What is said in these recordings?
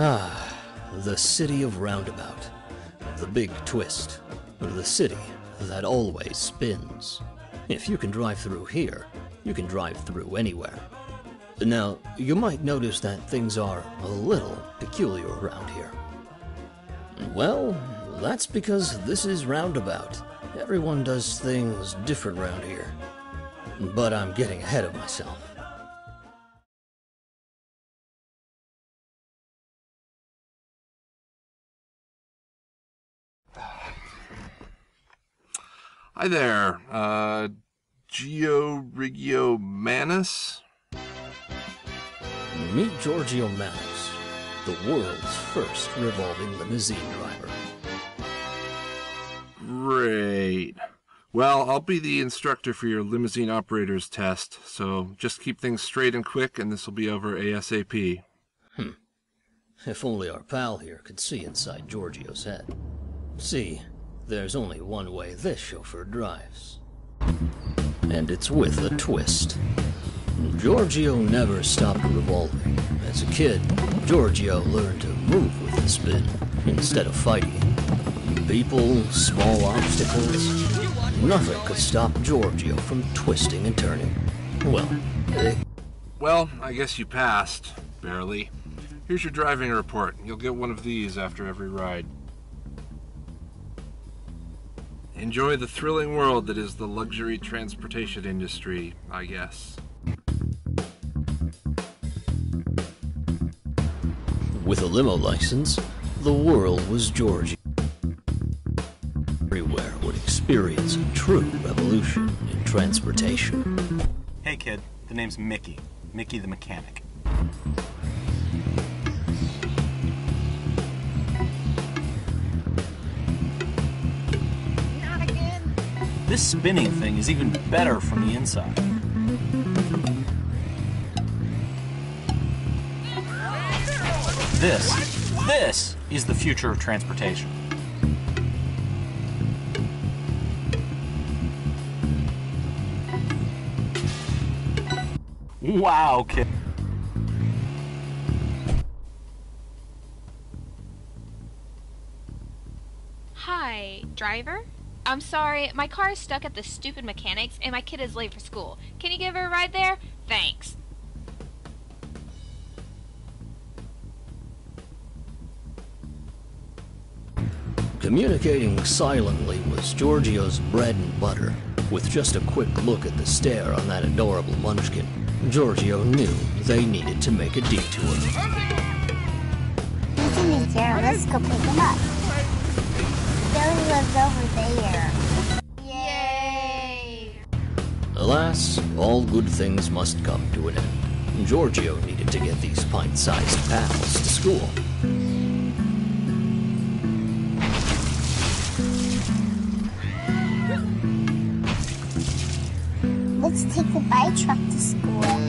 Ah, the city of Roundabout. The big twist. The city that always spins. If you can drive through here, you can drive through anywhere. Now, you might notice that things are a little peculiar around here. Well, that's because this is Roundabout. Everyone does things different around here. But I'm getting ahead of myself. Hi there, uh, Gio Manus? Meet Giorgio Manos, the world's first revolving limousine driver. Great. Well, I'll be the instructor for your limousine operator's test, so just keep things straight and quick, and this will be over ASAP. Hmm. If only our pal here could see inside Giorgio's head. See, there's only one way this chauffeur drives. And it's with a twist. Giorgio never stopped revolving. As a kid, Giorgio learned to move with the spin instead of fighting. People, small obstacles, nothing could stop Giorgio from twisting and turning. Well, Well, I guess you passed. Barely. Here's your driving report. You'll get one of these after every ride. Enjoy the thrilling world that is the luxury transportation industry, I guess. With a limo license, the world was Georgia. Everywhere would experience a true revolution in transportation. Hey kid, the name's Mickey. Mickey the mechanic. This spinning thing is even better from the inside. This, this is the future of transportation. Wow, kid. Hi, driver? I'm sorry, my car is stuck at the stupid mechanics and my kid is late for school. Can you give her a ride there? Thanks. Communicating silently was Giorgio's bread and butter. With just a quick look at the stare on that adorable munchkin, Giorgio knew they needed to make a detour. He's in his chair. Let's go pick him up. Billy lives over there. Yay! Alas, all good things must come to an end. Giorgio needed to get these pint-sized pals to school. Let's take the bike truck to school.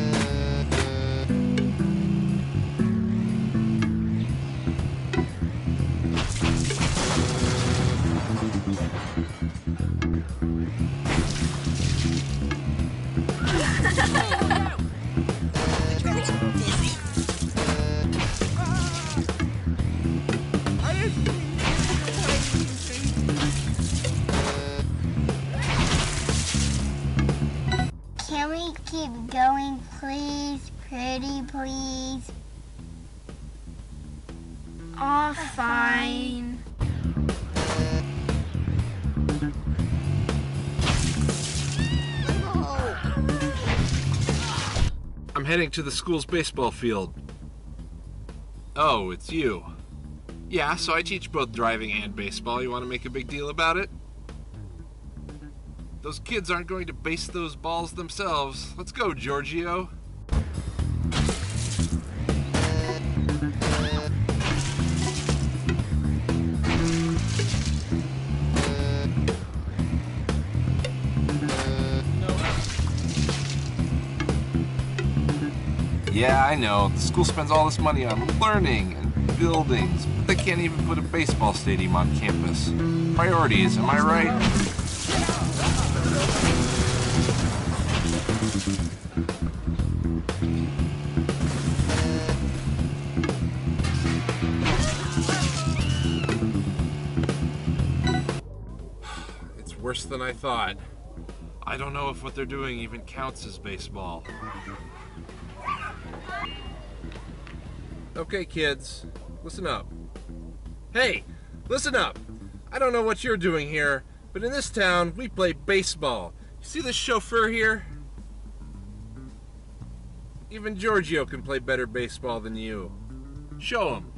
Heading to the school's baseball field. Oh, it's you. Yeah, so I teach both driving and baseball. You want to make a big deal about it? Those kids aren't going to base those balls themselves. Let's go, Giorgio. Yeah, I know. The school spends all this money on learning and buildings, but they can't even put a baseball stadium on campus. Priorities, am I right? It's worse than I thought. I don't know if what they're doing even counts as baseball. Okay, kids, listen up. Hey, listen up! I don't know what you're doing here, but in this town, we play baseball. You see this chauffeur here? Even Giorgio can play better baseball than you. Show him.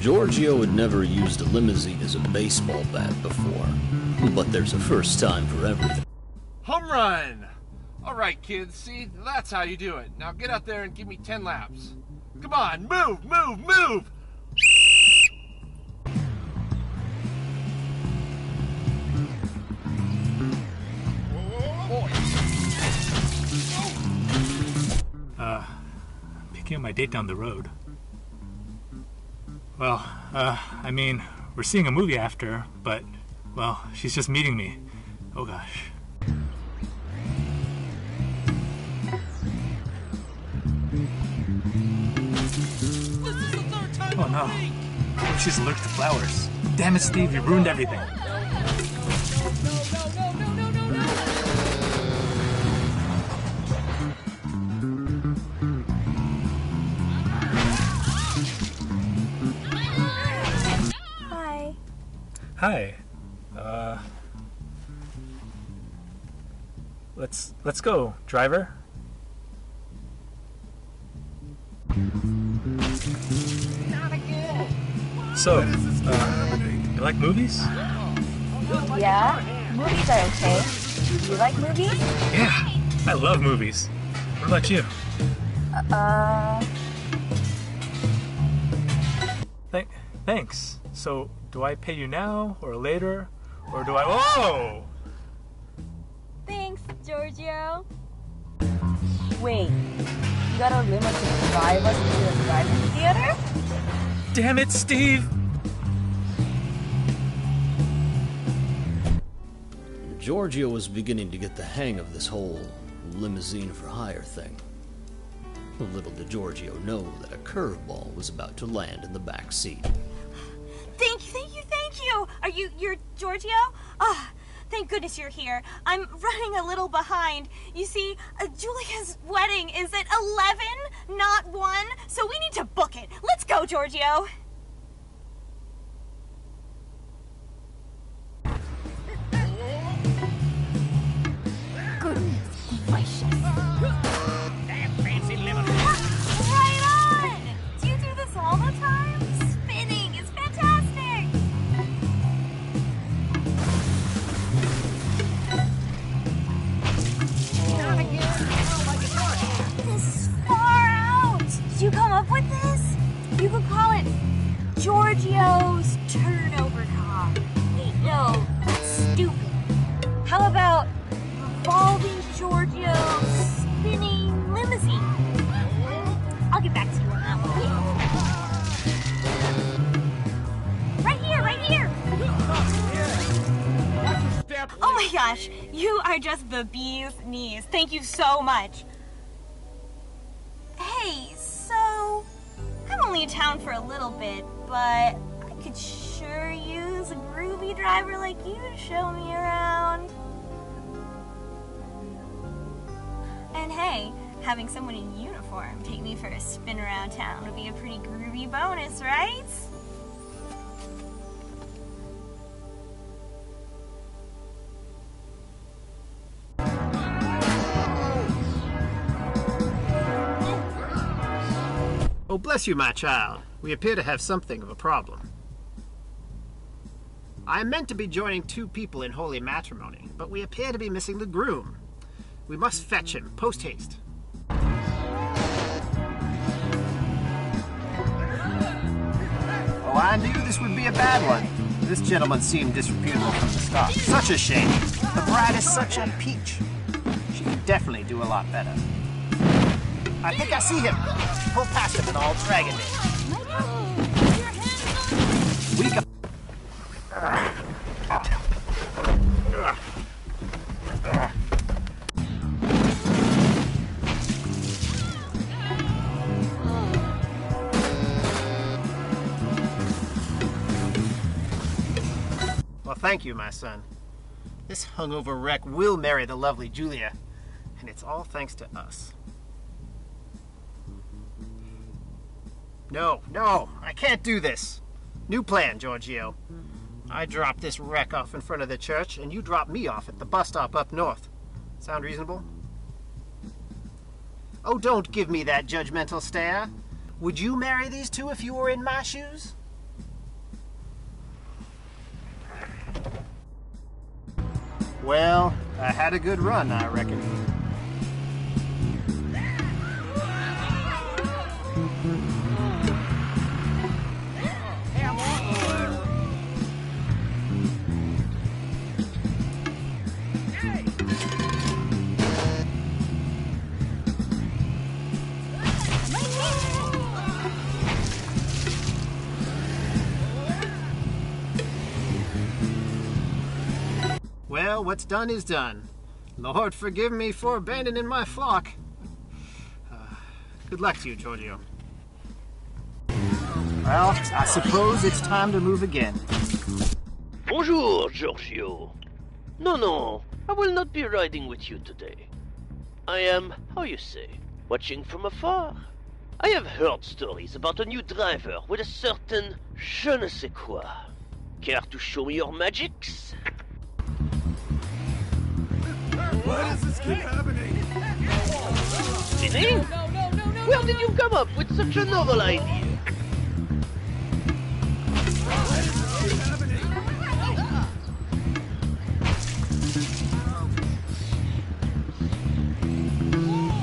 Giorgio had never used a limousine as a baseball bat before, but there's a first time for everything. Home run! All right, kids, see, that's how you do it. Now get out there and give me 10 laps. Come on, move, move, move! Uh, picking up my date down the road. Well, uh, I mean, we're seeing a movie after, but, well, she's just meeting me. Oh gosh. Oh no. She's allergic to flowers. Damn it, Steve, you ruined everything. Hi. Hi. Uh Let's let's go, driver. So, uh, you like movies? Yeah, movies are okay. Do you like movies? Yeah, I love movies. What about you? Uh, Th- thanks. So, do I pay you now or later, or do I? Whoa! thanks, Giorgio. Wait, you got a limo to drive us to the drive-in theater? Damn it, Steve! Giorgio was beginning to get the hang of this whole limousine for hire thing. Little did Giorgio know that a curveball was about to land in the back seat. Thank you, thank you, thank you. Are you you're Giorgio? Ah, thank goodness you're here. I'm running a little behind. You see, uh, Julia's wedding is at 11, not 1, so we need to book it. Let's go, Giorgio. Up with this? You could call it Giorgio's turnover car. Wait, no, that's stupid. How about revolving Giorgio's spinning limousine? I'll get back to you on that one. Right here, right here. Oh my gosh, you are just the bee's knees. Thank you so much. Hey, so I'm only in town for a little bit, but I could sure use a groovy driver like you to show me around. And hey, having someone in uniform take me for a spin around town would be a pretty groovy bonus, right? Oh, bless you, my child. We appear to have something of a problem. I am meant to be joining two people in holy matrimony, but we appear to be missing the groom. We must fetch him post haste. Oh, I knew this would be a bad one. This gentleman seemed disreputable from the start. Such a shame. The bride is such a peach. She could definitely do a lot better. I think I see him. Pull past him and I'll drag him in. We got. Well, thank you, my son. This hungover wreck will marry the lovely Julia, and it's all thanks to us. No, no, I can't do this. New plan, Giorgio. I drop this wreck off in front of the church, and you drop me off at the bus stop up north. Sound reasonable? Oh, don't give me that judgmental stare. Would you marry these two if you were in my shoes? Well, I had a good run, I reckon. Well, what's done is done. Lord forgive me for abandoning my flock. Uh, good luck to you, Giorgio. Well, I suppose it's time to move again. Bonjour, Giorgio. No, no, I will not be riding with you today. I am, how you say, watching from afar. I have heard stories about a new driver with a certain je ne sais quoi. Care to show me your magics? Why does this keep happening? Spinning? Where did you come up with such a novel idea?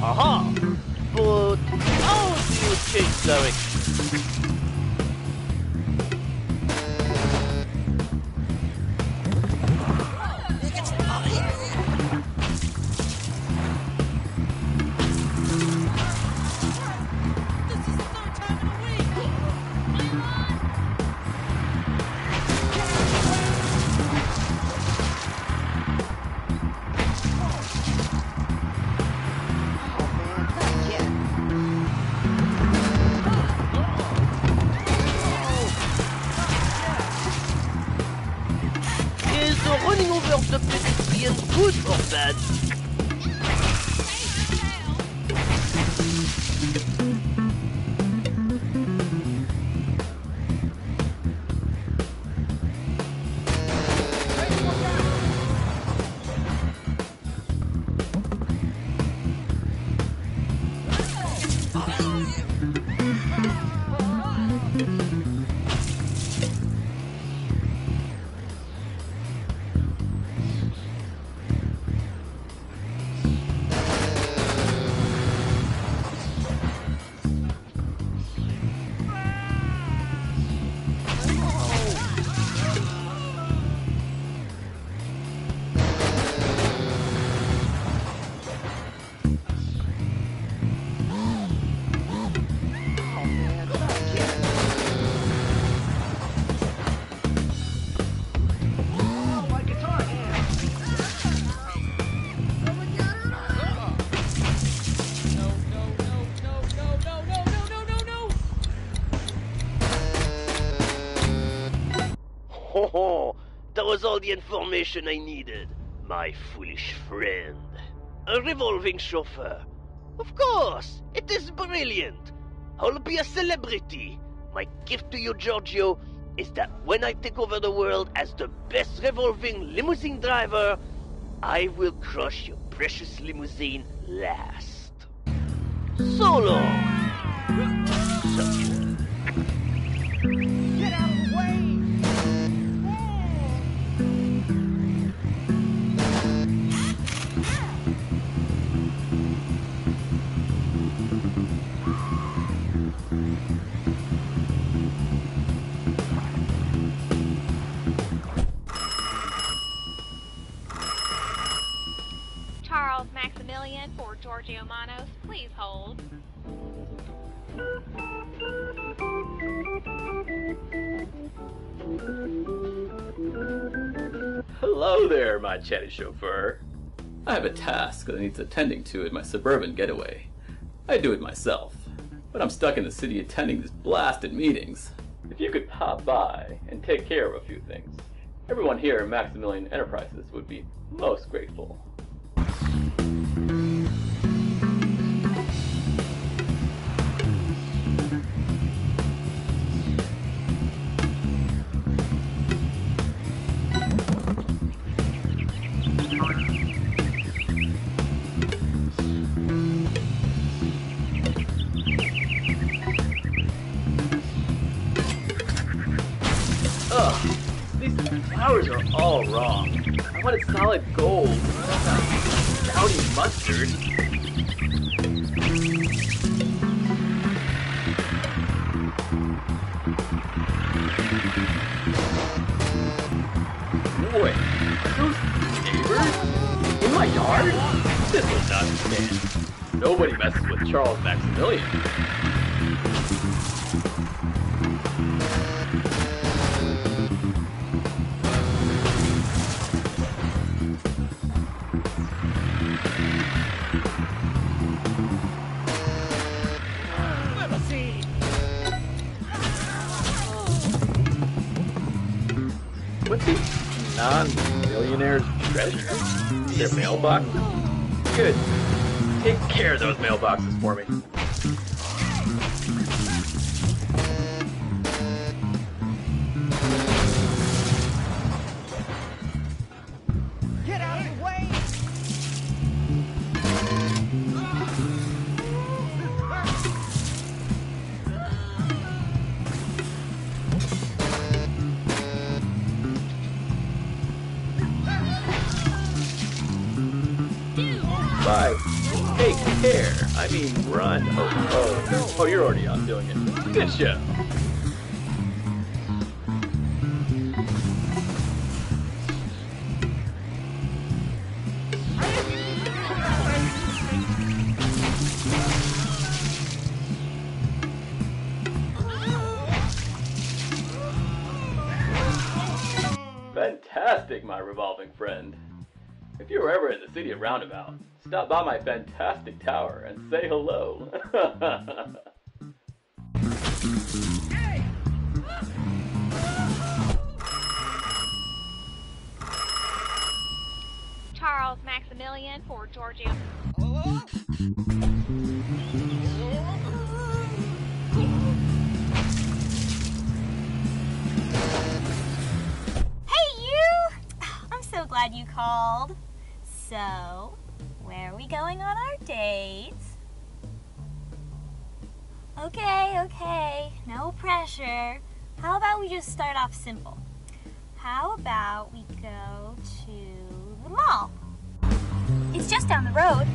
Aha! But how do you change direction? All the information I needed, my foolish friend. A revolving chauffeur. Of course! It is brilliant! I'll be a celebrity! My gift to you, Giorgio, is that when I take over the world as the best revolving limousine driver, I will crush your precious limousine last. So Giorgio Manos, please hold. Hello there, my chatty chauffeur. I have a task that needs attending to in my suburban getaway. I do it myself, but I'm stuck in the city attending these blasted meetings. If you could pop by and take care of a few things, Everyone here at Maximilian Enterprises would be most grateful. Ugh, these flowers are all wrong. I wanted solid gold, not dowdy mustard. My yard? This was not fair. Nobody messes with Charles Maximilian. What's these non-millionaires' treasure? Their mailbox? Good. Take care of those mailboxes for me. Doing it. Good show. Fantastic, my revolving friend. If you're ever in the city of Roundabout, stop by my fantastic tower and say hello. Maximilian for Giorgio. Hey, you! I'm so glad you called. So, where are we going on our date? Okay, okay, no pressure. How about we just start off simple? How about we go to the mall? It's just down the road.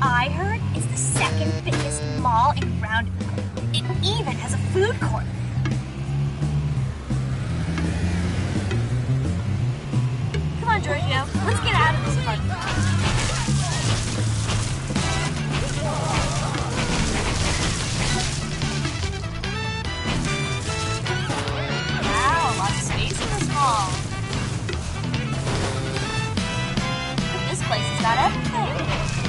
I heard it's the second biggest mall in Roundabout. It even has a food court. Come on, Giorgio. Let's get out of this lot. Wow, lots of space in mall. Place has got everything.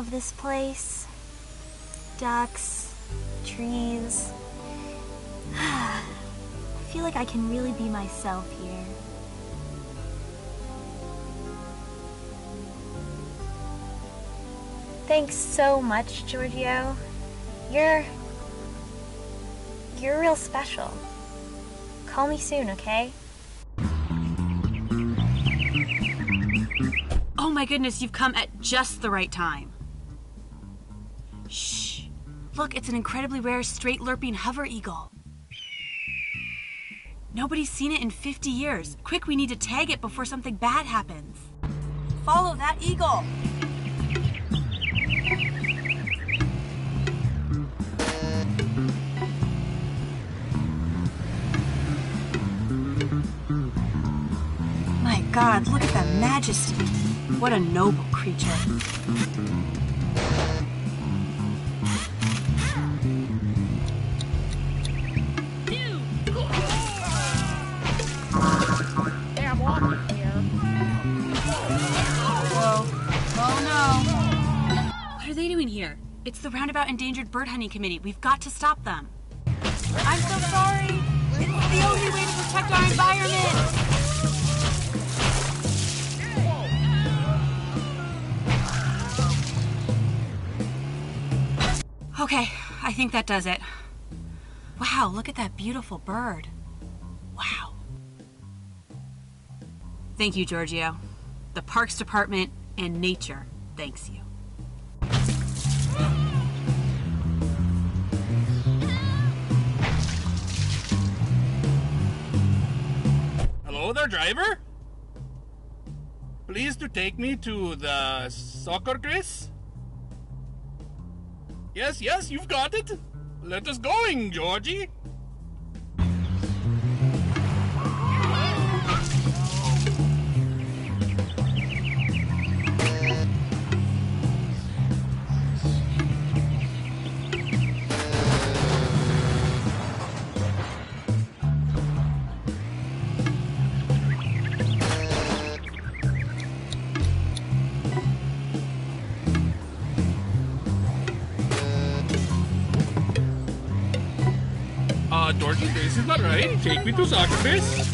Love this place. Ducks, trees. I feel like I can really be myself here. Thanks so much, Giorgio. You're. You're real special. Call me soon, okay? Oh my goodness, you've come at just the right time. Look, it's an incredibly rare straight lurping hover eagle. Nobody's seen it in 50 years. Quick, we need to tag it before something bad happens. Follow that eagle. My god, look at that majesty. What a noble creature. Are they doing here? It's the Roundabout Endangered Bird Hunting Committee. We've got to stop them. I'm so sorry. It's the only way to protect our environment. Okay, I think that does it. Wow, look at that beautiful bird. Wow. Thank you, Giorgio. The Parks Department and nature thanks you. Hello there, driver. Please to take me to the soccer grass. Yes, yes, you've got it. Let us going, Georgie. This is not right. Take me to soccer grass.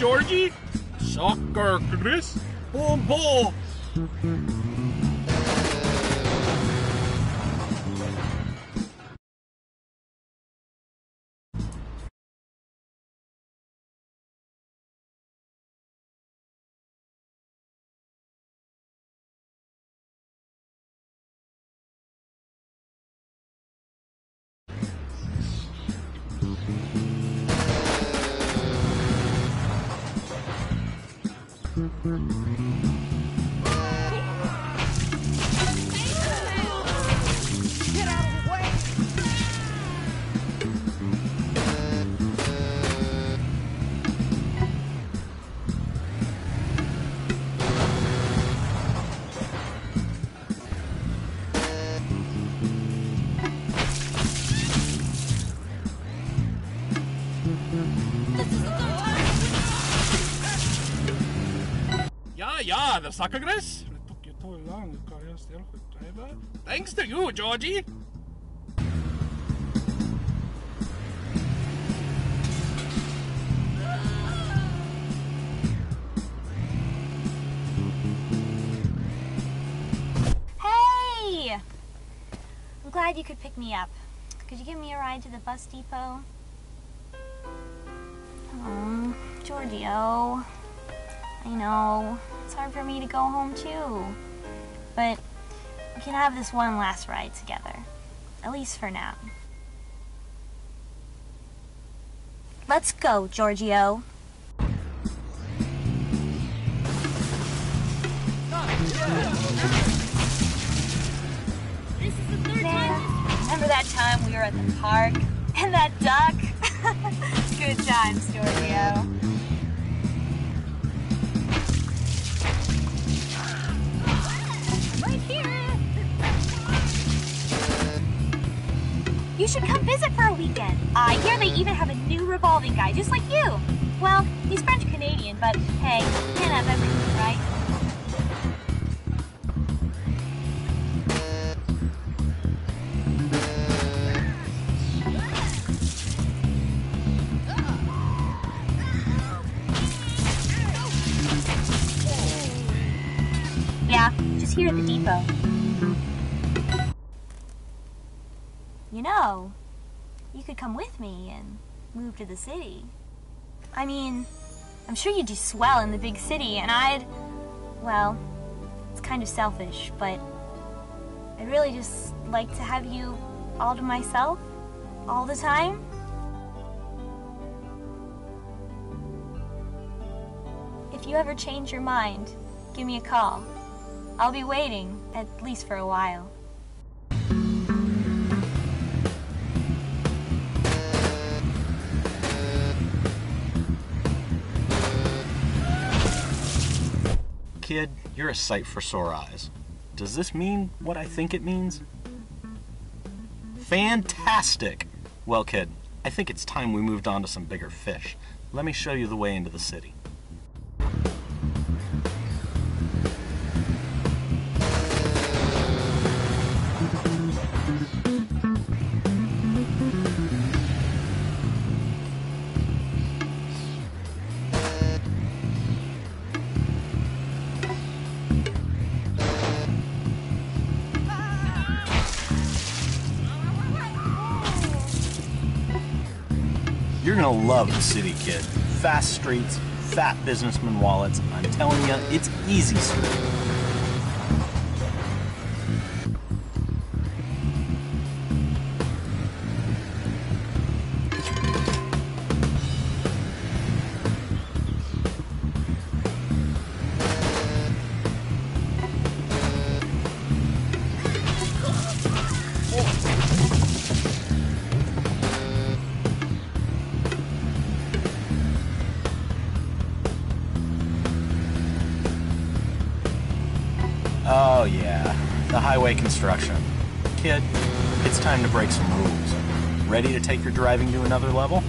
Georgie? Soccer grass. Boom, ball. It took you too long. driver. Thanks to you, Georgie. Hey! I'm glad you could pick me up. Could you give me a ride to the bus depot? Oh, Giorgio. I know. It's hard for me to go home too. But we can have this one last ride together. At least for now. Let's go, Giorgio. Remember that time we were at the park? And that duck? Good times, Giorgio. You should come visit for a weekend. Uh, I hear they even have a new revolving guy just like you. Well, he's French Canadian, but hey, can't have everything, right? Yeah, just here at the depot. Know, you could come with me and move to the city. I mean, I'm sure you'd do swell in the big city, and I'd. Well, it's kind of selfish, but I'd really just like to have you all to myself all the time. If you ever change your mind, give me a call. I'll be waiting, at least for a while. Kid, you're a sight for sore eyes. Does this mean what I think it means? Fantastic! Well, kid, I think it's time we moved on to some bigger fish. Let me show you the way into the city. Love the city, kid. Fast streets, fat businessman wallets. I'm telling you, it's easy street. Kid, it's time to break some rules. Ready to take your driving to another level?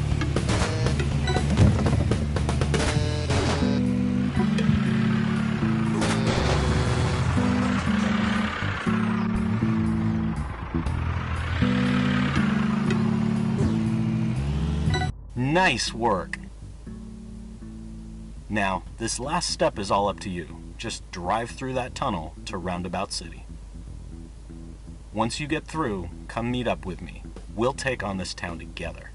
Nice work. Now, this last step is all up to you. Just drive through that tunnel to Roundabout City. Once you get through, come meet up with me. We'll take on this town together.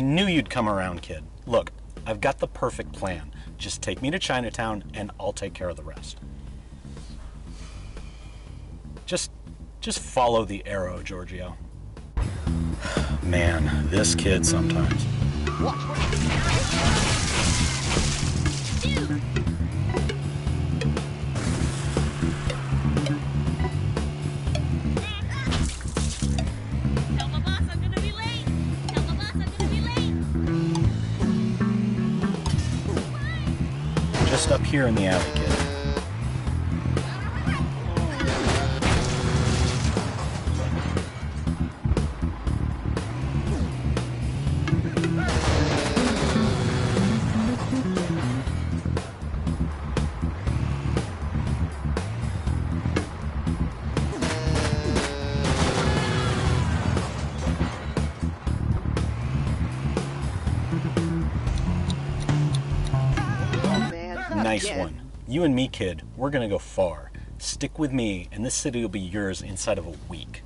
I knew you'd come around, kid. Look, I've got the perfect plan. Just take me to Chinatown and I'll take care of the rest. Just just follow the arrow, Giorgio. Man, this kid sometimes. Up here in the alley, kid. You and me, kid, we're gonna go far. Stick with me, and this city will be yours inside of a week.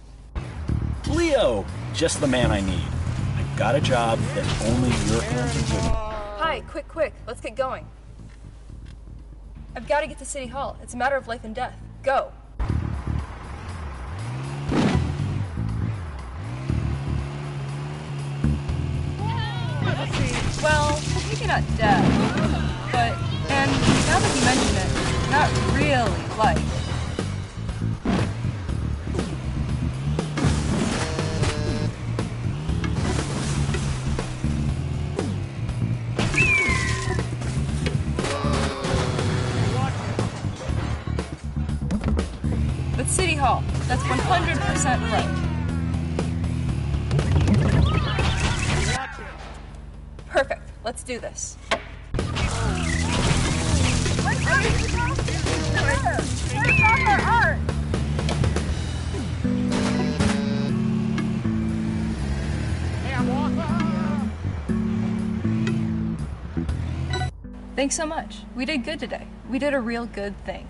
Leo! Just the man I need. I got a job that only your firm can do. Hi, quick, quick. Let's get going. I've got to get to City Hall. It's a matter of life and death. Go. Well, maybe not death, but, now that you mention it, not really life. But City Hall, that's 100% right. Perfect. Let's do this. Thanks so much. We did good today. We did a real good thing.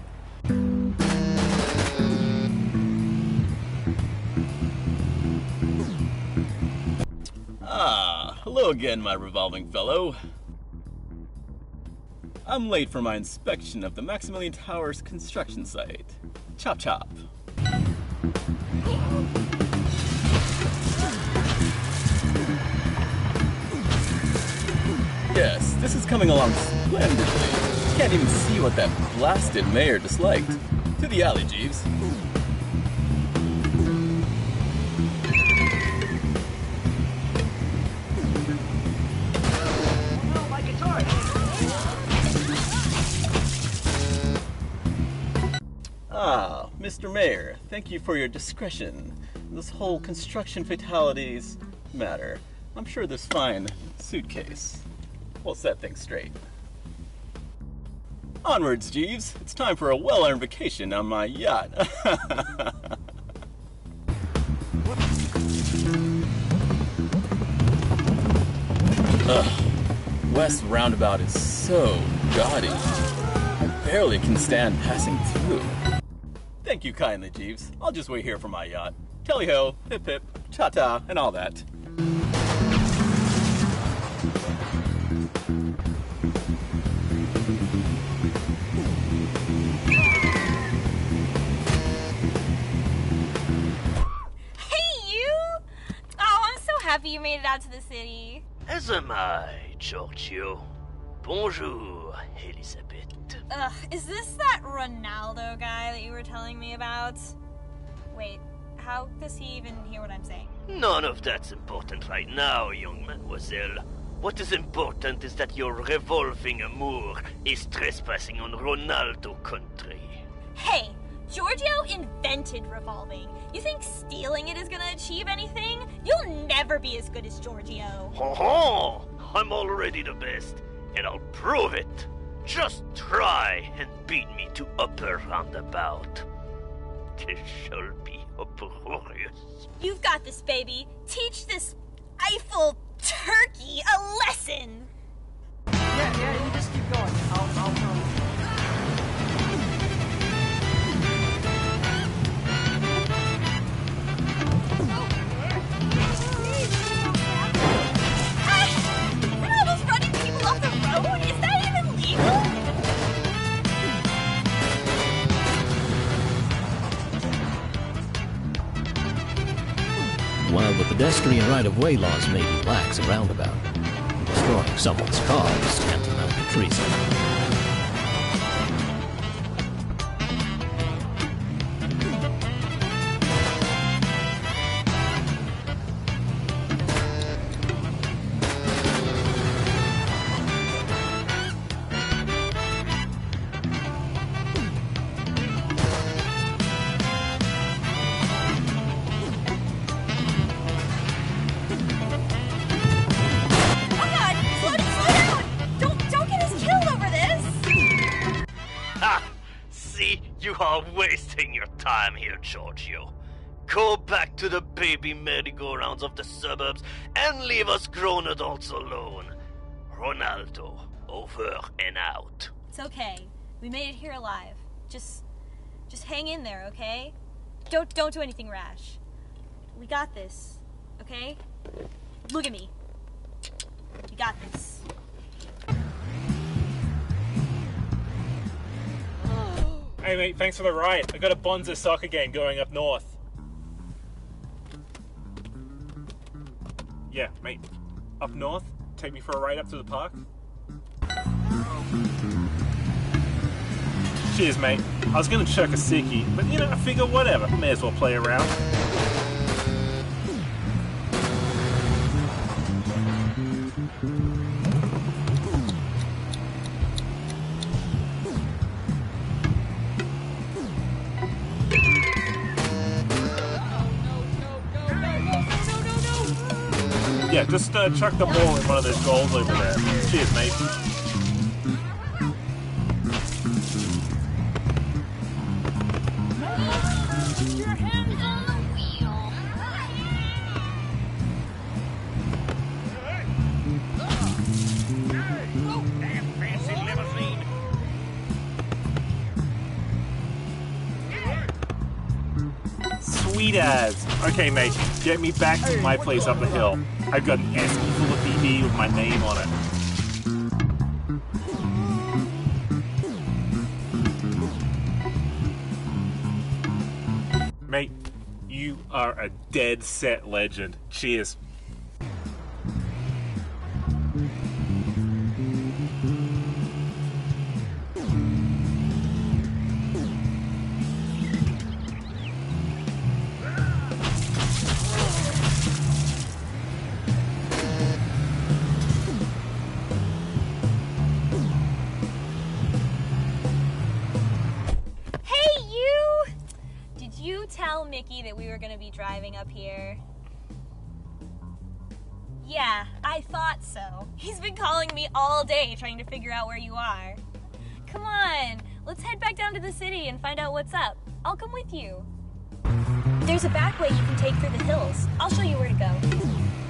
Ah, hello again, my revolving fellow. I'm late for my inspection of the Maximilian Towers construction site. Chop chop. Yes, this is coming along splendidly. Can't even see what that blasted mayor disliked. To the alley, Jeeves. Mr. Mayor, thank you for your discretion. This whole construction fatalities matter. I'm sure this fine suitcase will set things straight. Onwards, Jeeves. It's time for a well earned vacation on my yacht. Ugh. West Roundabout is so gaudy. I barely can stand passing through. Thank you kindly, Jeeves. I'll just wait here for my yacht. Tally ho, hip hip, cha ta, and all that. Hey, you! Oh, I'm so happy you made it out to the city. As am I, Giorgio. Bonjour, Elizabeth. Ugh, is this that Ronaldo guy that you were telling me about? Wait, how does he even hear what I'm saying? None of that's important right now, young mademoiselle. What is important is that your revolving amour is trespassing on Ronaldo country. Hey, Giorgio invented revolving. You think stealing it is gonna achieve anything? You'll never be as good as Giorgio. Ho ho! I'm already the best, and I'll prove it. Just try and beat me to upper roundabout. This shall be uproarious. You've got this, baby. Teach this Eiffel turkey a lesson. Yeah, yeah, you just keep going. I'll, I'll throw While the pedestrian right-of-way laws may be lax and roundabout, destroying someone's car is tantamount to treason. Giorgio. Go back to the baby merry-go-rounds of the suburbs and leave us grown adults alone. Ronaldo, over and out. It's okay. We made it here alive. Just just hang in there, okay? Don't don't do anything rash. We got this. Okay? Look at me. Hey mate, thanks for the ride. I got a Bonza soccer game going up north. Yeah, mate. Up north? Take me for a ride up to the park? Cheers, mate. I was gonna chuck a sickie, but you know, I figure whatever. May as well play around. Just uh, chuck the ball in one of those goals over there. Cheers, mate. Sweet as. Okay, mate, get me back to my place up the hill. I've got an esky full of VB with my name on it. Mate, you are a dead set legend. Cheers. Find out what's up. I'll come with you. There's a back way you can take through the hills. I'll show you where to go.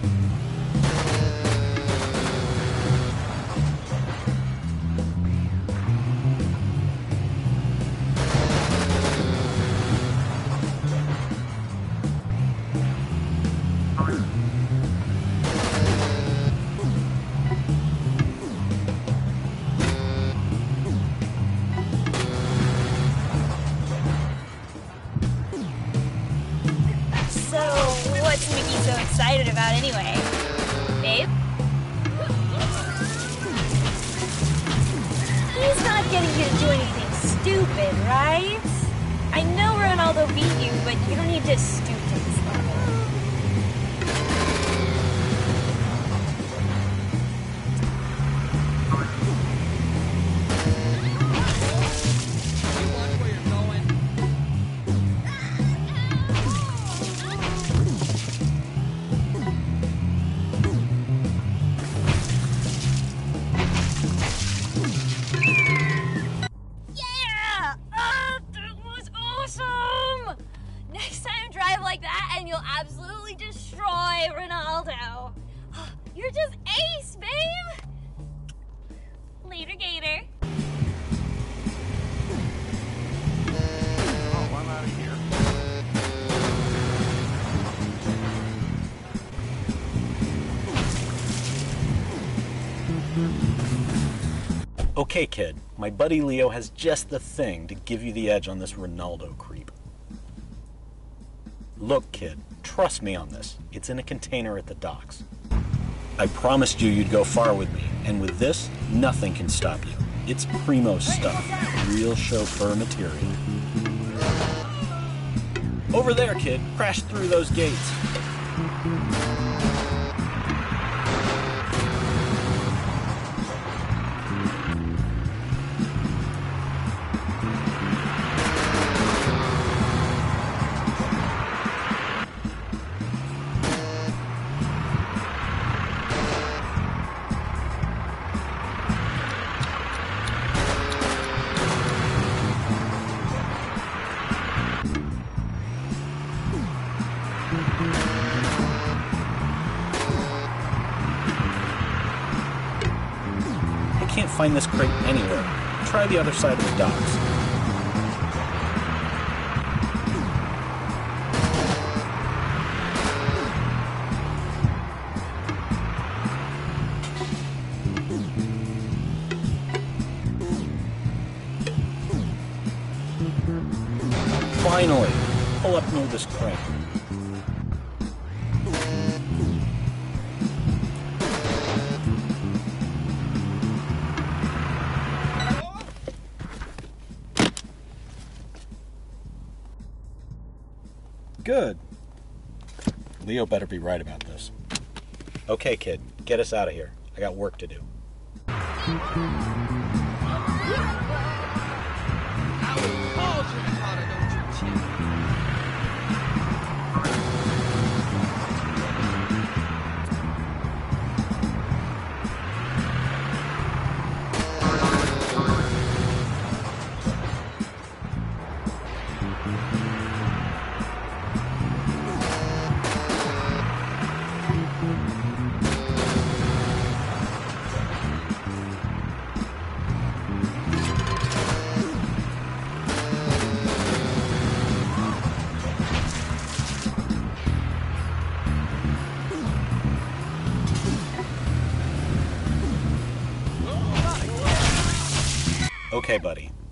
Okay, kid, my buddy Leo has just the thing to give you the edge on this Ronaldo creep. Look, kid, trust me on this. It's in a container at the docks. I promised you you'd go far with me, and with this, nothing can stop you. It's primo stuff, real chauffeur material. Over there, kid, crash through those gates. Find this crate anywhere. try the other side of the docks. Leo better be right about this. Okay, kid, get us out of here. I got work to do.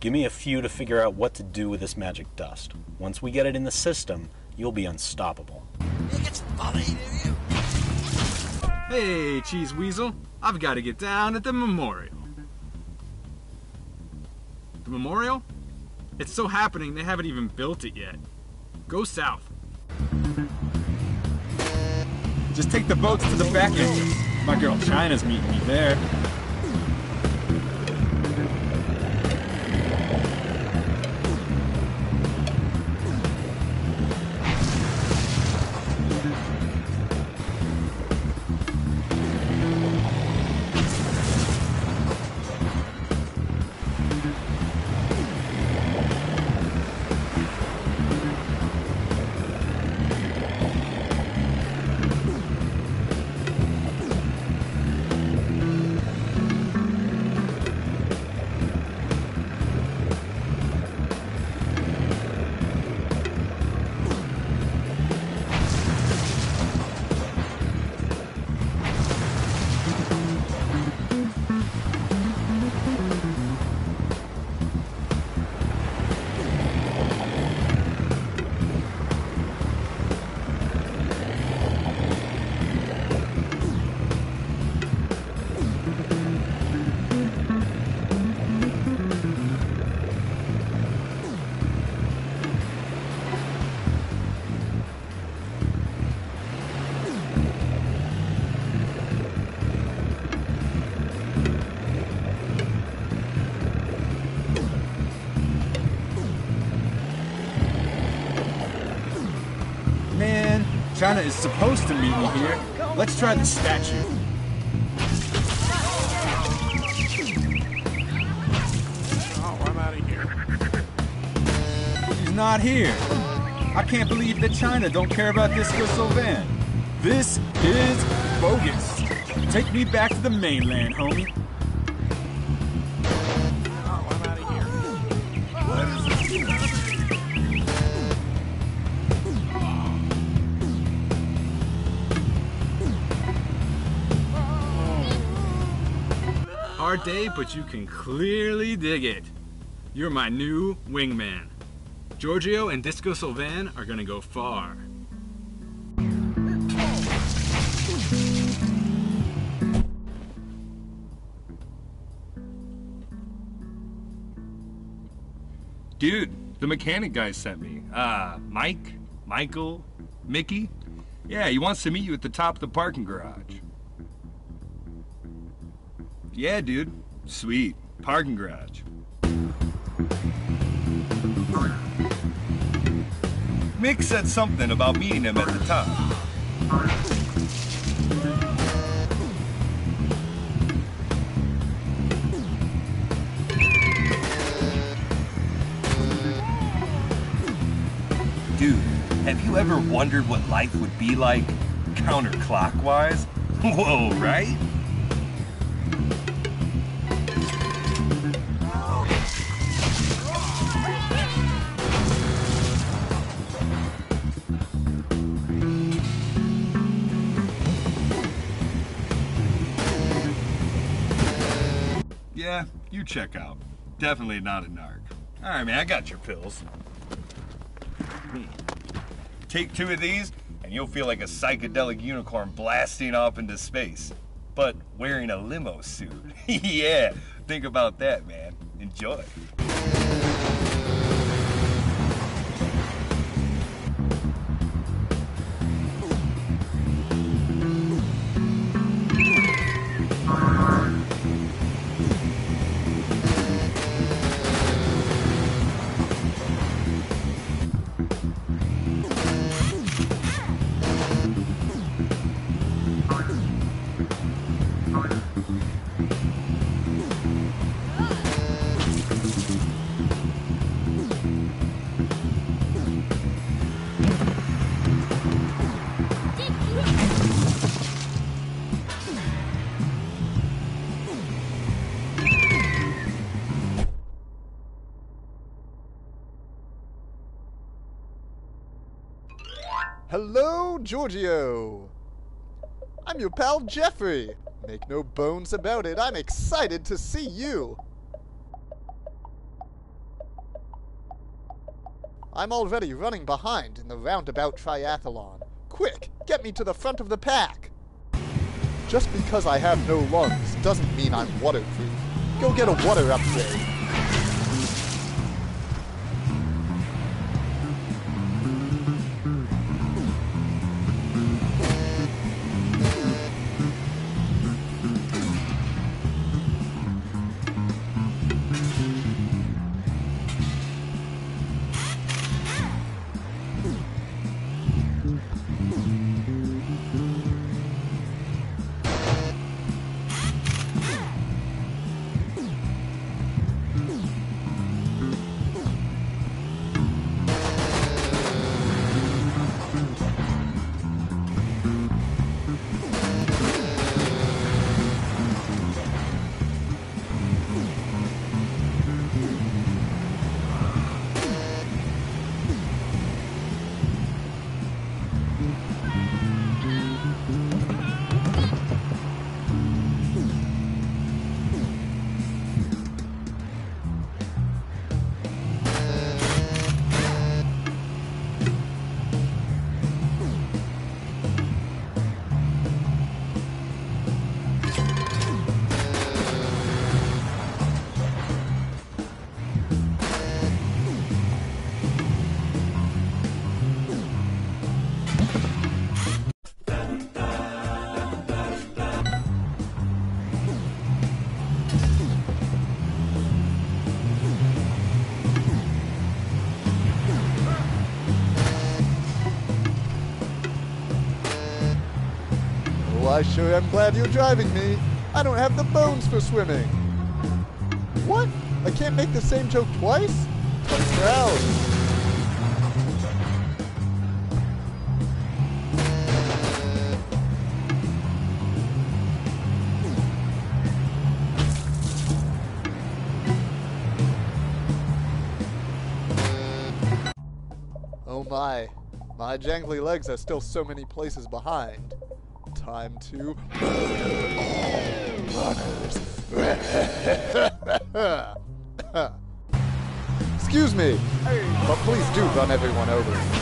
Give me a few to figure out what to do with this magic dust. Once we get it in the system, you'll be unstoppable. Hey, Cheese Weasel. I've got to get down at the memorial. The memorial? It's so happening they haven't even built it yet. Go south. Just take the boats to the back entrance. My girl China's meeting me there. China is supposed to meet me here. Let's try the statue. Oh, I'm out of here. She's not here. I can't believe that China don't care about Disco Sylvan. This is bogus. Take me back to the mainland, homie. Day, but you can clearly dig it. You're my new wingman. Giorgio and Disco Sylvan are gonna go far. Dude, the mechanic guy sent me. Uh, Mike, Michael, Mickey. Yeah, he wants to meet you at the top of the parking garage. Yeah, dude. Sweet. Parking garage. Mick said something about meeting him at the top. Dude, have you ever wondered what life would be like counterclockwise? Whoa, right? You check out. Definitely not a narc. All right, man, I got your pills. Take two of these, and you'll feel like a psychedelic unicorn blasting off into space. But wearing a limo suit. yeah, think about that, man. Enjoy. Giorgio! I'm your pal Jeffrey. Make no bones about it, I'm excited to see you. I'm already running behind in the roundabout triathlon. Quick, get me to the front of the pack! Just because I have no lungs doesn't mean I'm waterproof. Go get a water upgrade. I sure am glad you're driving me. I don't have the bones for swimming. What? I can't make the same joke twice? Twice proud. Hmm. Oh my. My jangly legs are still so many places behind. Time to murder all runners. Excuse me, but please do run everyone over.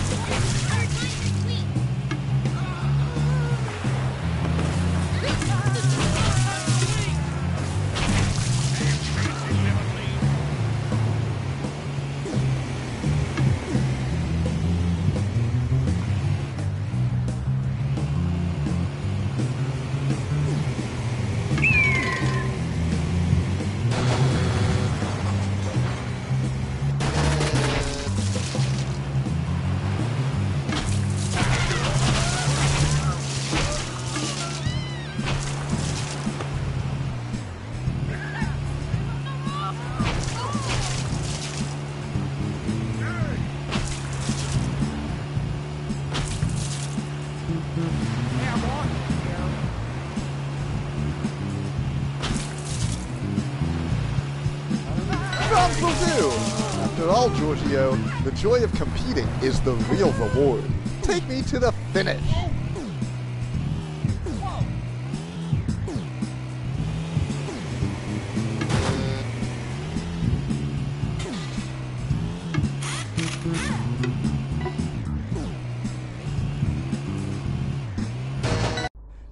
joy of competing is the real reward. Take me to the finish.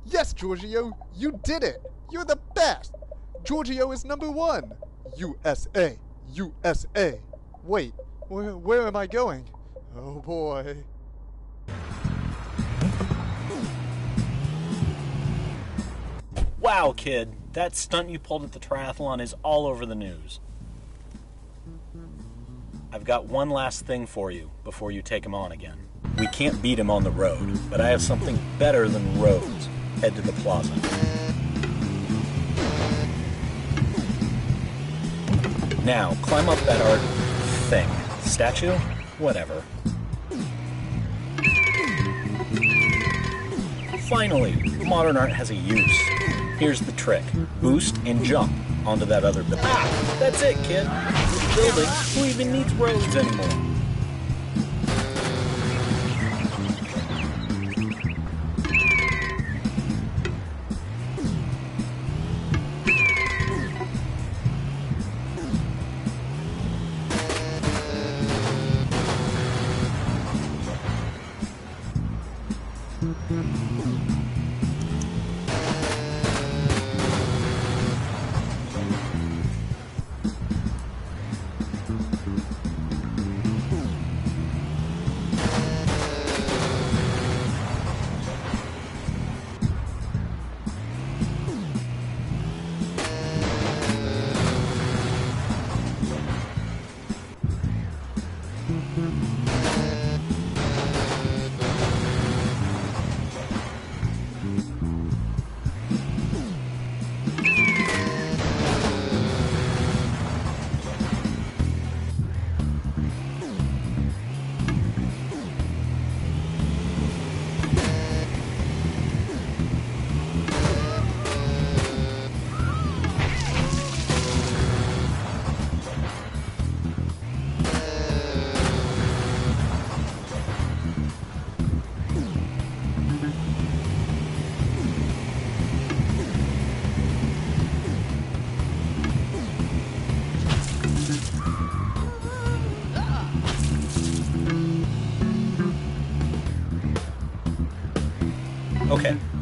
Yes, Giorgio, you did it. You're the best. Giorgio is number one. USA, USA. Wait, where, where am I going? Oh boy. Wow, kid, that stunt you pulled at the triathlon is all over the news. I've got one last thing for you before you take him on again. We can't beat him on the road, but I have something better than roads. Head to the plaza. Now, climb up that art thing. Statue? Whatever. Finally, modern art has a use. Here's the trick. Boost and jump onto that other building. Ah! That's it, kid. This building, who even needs roads anymore?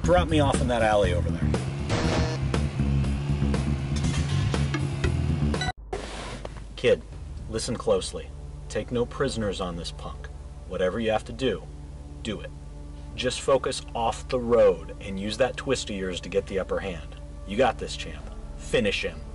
Drop me off in that alley over there. Kid, listen closely. Take no prisoners on this punk. Whatever you have to do, do it. Just focus off the road and use that twist of yours to get the upper hand. You got this, champ. Finish him.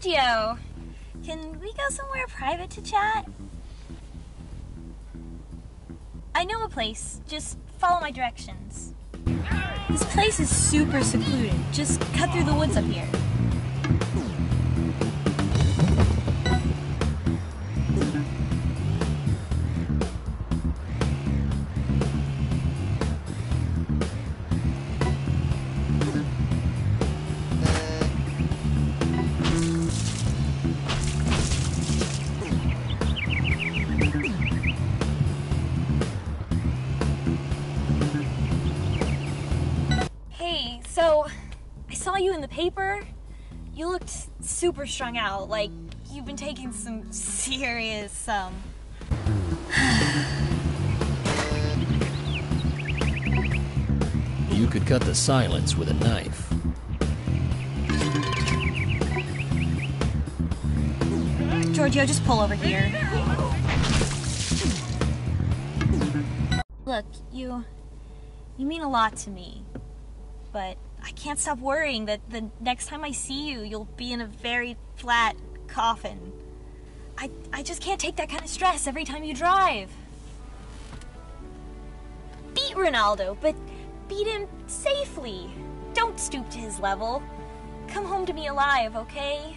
Giorgio, can we go somewhere private to chat? I know a place. Just follow my directions. This place is super secluded. Just cut through the woods up here. Super strung out, like you've been taking some serious um You could cut the silence with a knife. Giorgio, just pull over here. Look, you you mean a lot to me. But I can't stop worrying that the next time I see you, you'll be in a very flat coffin. I I just can't take that kind of stress every time you drive. Beat Ronaldo, but beat him safely. Don't stoop to his level. Come home to me alive, okay?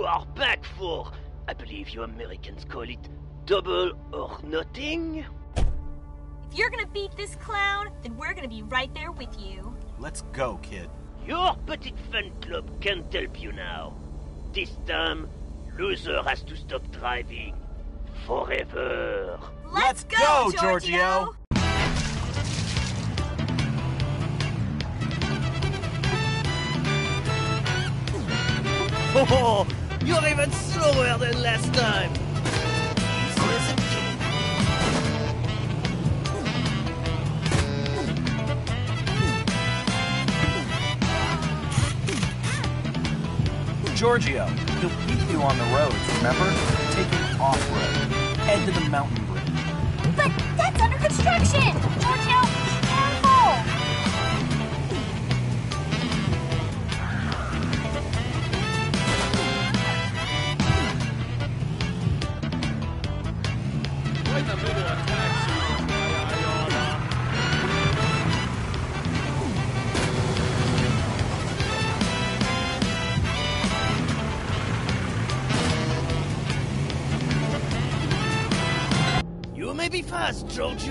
You are back for, I believe you Americans call it, double or nothing? If you're gonna beat this clown, then we're gonna be right there with you. Let's go, kid. Your petit fan club can't help you now. This time, loser has to stop driving. Forever. Let's, go, Giorgio. Oh, you're even slower than last time. Easy as a kid. Giorgio, he'll keep you on the roads, remember? Take him off-road. Head to the mountain bridge. But that's under construction! Giorgio,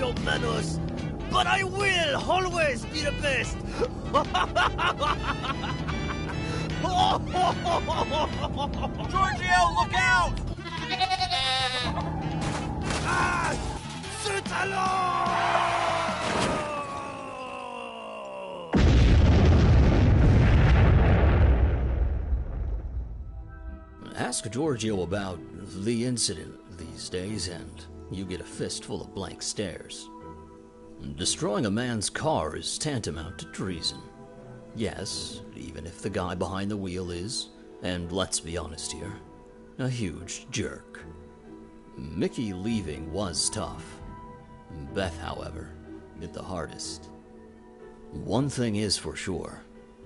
Giorgio Manos, but I will always be the best. Giorgio, look out! Ah, talent! Ask Giorgio about the incident these days, and you get a fistful of blank stares. Destroying a man's car is tantamount to treason. Yes, even if the guy behind the wheel is, and let's be honest here, a huge jerk. Mickey leaving was tough. Beth, however, did the hardest. One thing is for sure.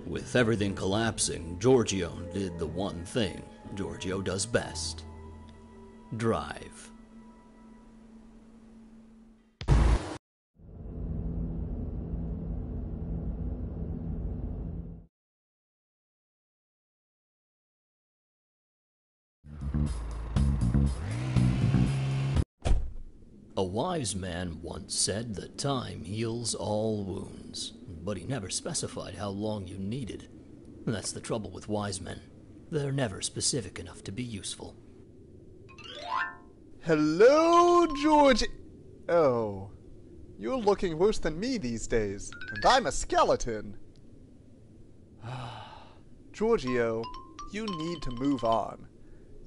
With everything collapsing, Giorgio did the one thing Giorgio does best drive. A wise man once said that time heals all wounds, but he never specified how long you needed. That's the trouble with wise men. They're never specific enough to be useful. Hello, George. Oh. You're looking worse than me these days, and I'm a skeleton. Giorgio, you need to move on.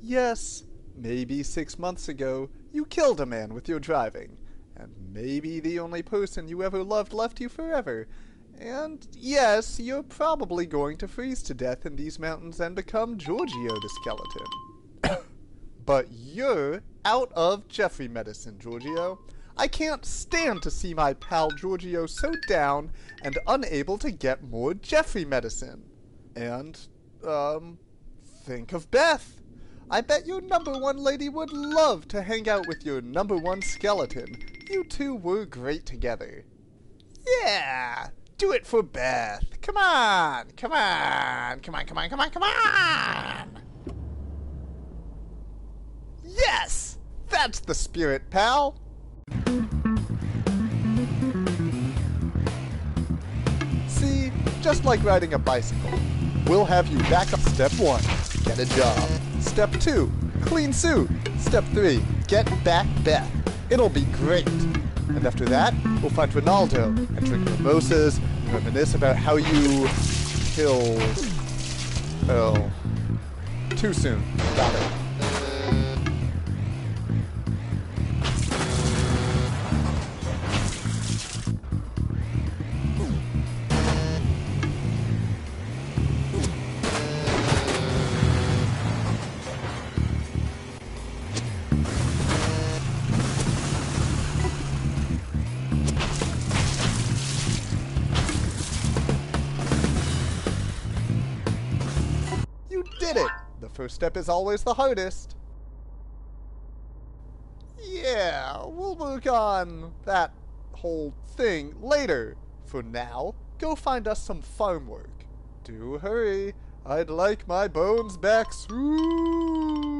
Yes, maybe six months ago, you killed a man with your driving. And maybe the only person you ever loved left you forever. And yes, you're probably going to freeze to death in these mountains and become Giorgio the skeleton. but you're out of Jeffrey medicine, Giorgio. I can't stand to see my pal Giorgio so down and unable to get more Jeffrey medicine. And, um, think of Beth. I bet your number one lady would love to hang out with your number one skeleton. You two were great together. Yeah, do it for Beth. Come on, come on, come on, come on, come on, come on. Yes, that's the spirit, pal. See, just like riding a bicycle, we'll have you back up. Step one, get a job. Step two, clean suit. Step three, get back Beth. It'll be great. And after that, we'll find Ronaldo and drink mimosas and reminisce about how you killed. Oh. Too soon. Got it. Step is always the hardest. Yeah, we'll work on that whole thing later. For now, go find us some farm work. Do hurry. I'd like my bones back soon.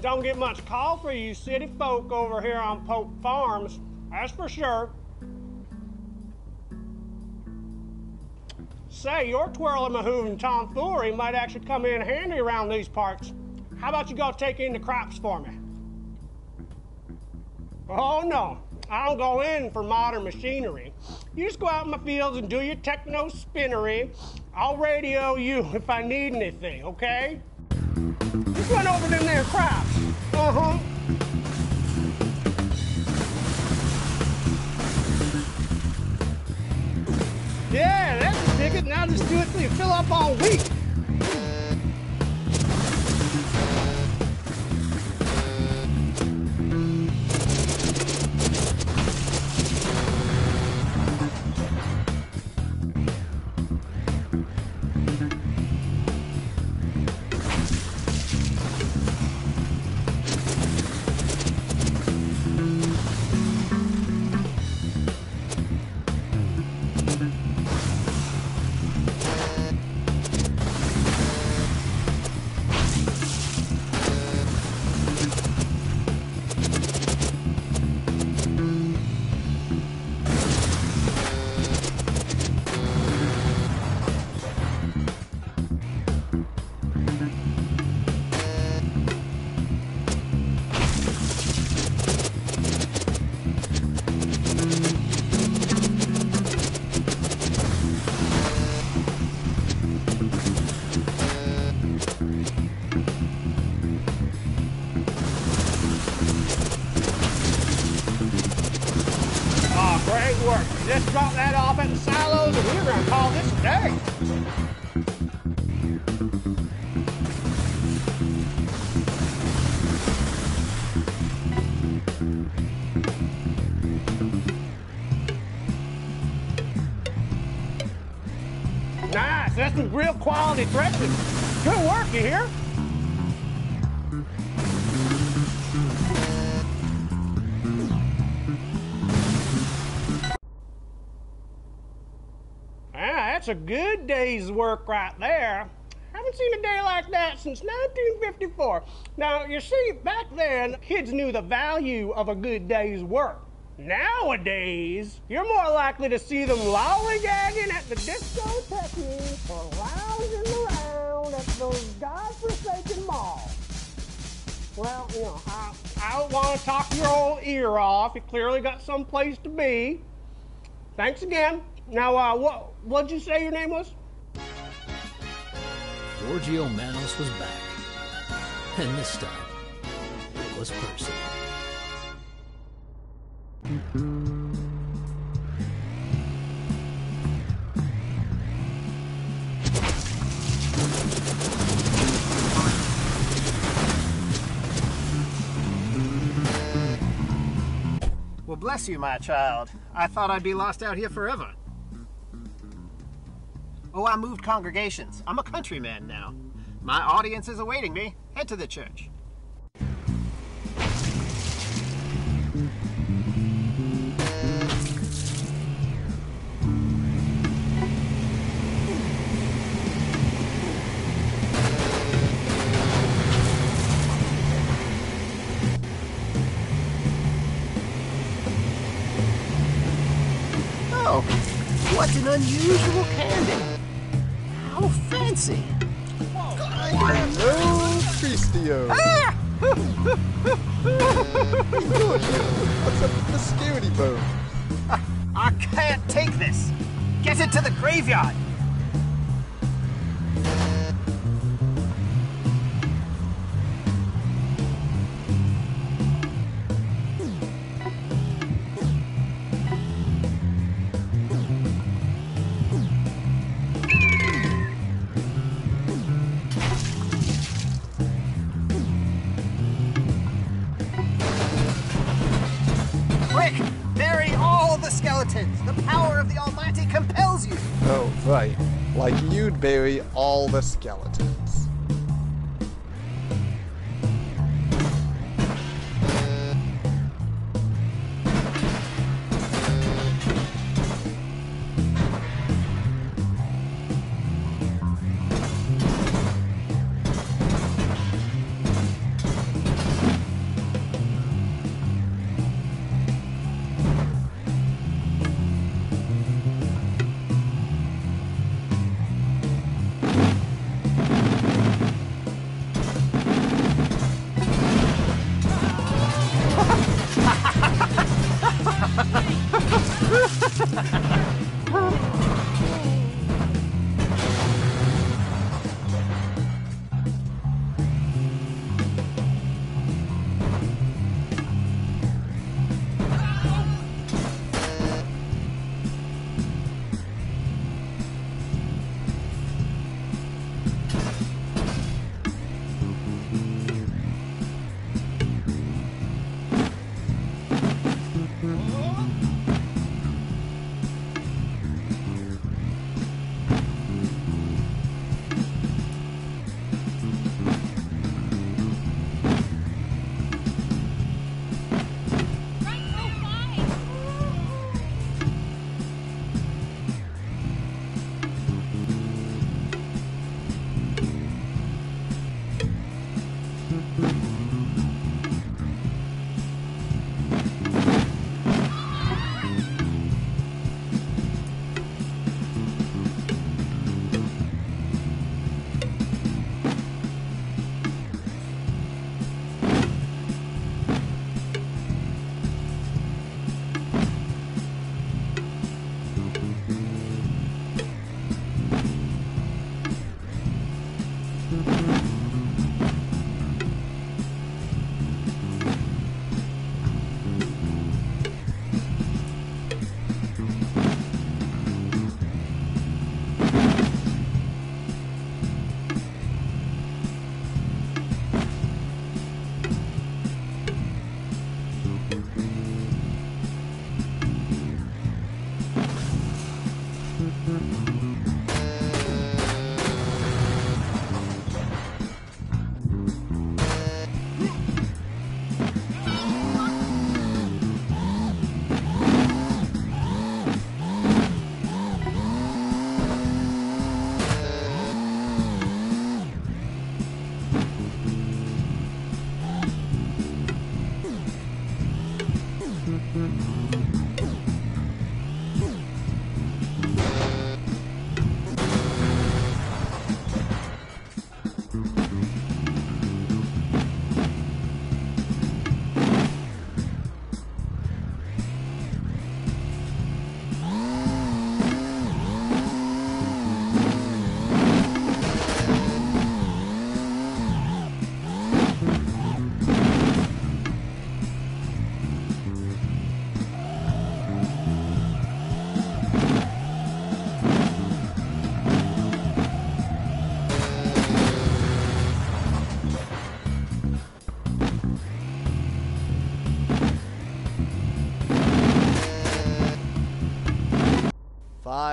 Don't get much call for you city folk over here on Pope Farms, that's for sure. Say, your twirling mahoon tomfoolery might actually come in handy around these parts. How about you go take in the crops for me? Oh no, I don't go in for modern machinery. You just go out in my fields and do your techno spinnery. I'll radio you if I need anything, okay? Just run over them there crops. Uh-huh. Yeah, that's a ticket. Now just do it till you fill up all wheat. Call this a day. Nice, that's some real quality threshing. Good work, you hear? A good day's work right there. I Haven't seen a day like that since 1954. Now, you see, back then, kids knew the value of a good day's work. Nowadays, you're more likely to see them lollygagging at the discotheque or lounging around at those godforsaken malls. Well, you know, I, I don't want to talk your old ear off. You clearly got some place to be. Thanks again. Now, uh, what what'd you say your name was? Giorgio Manos was back. And this time, it was personal. Well, bless you, my child. I thought I'd be lost out here forever. Oh, I moved congregations. I'm a countryman now. My audience is awaiting me. Head to the church. Oh, what an unusual candy. How fancy. Christio. Giorgio, what's up with the scary bone? I can't take this. Get it to the graveyard. Bury all the skeletons.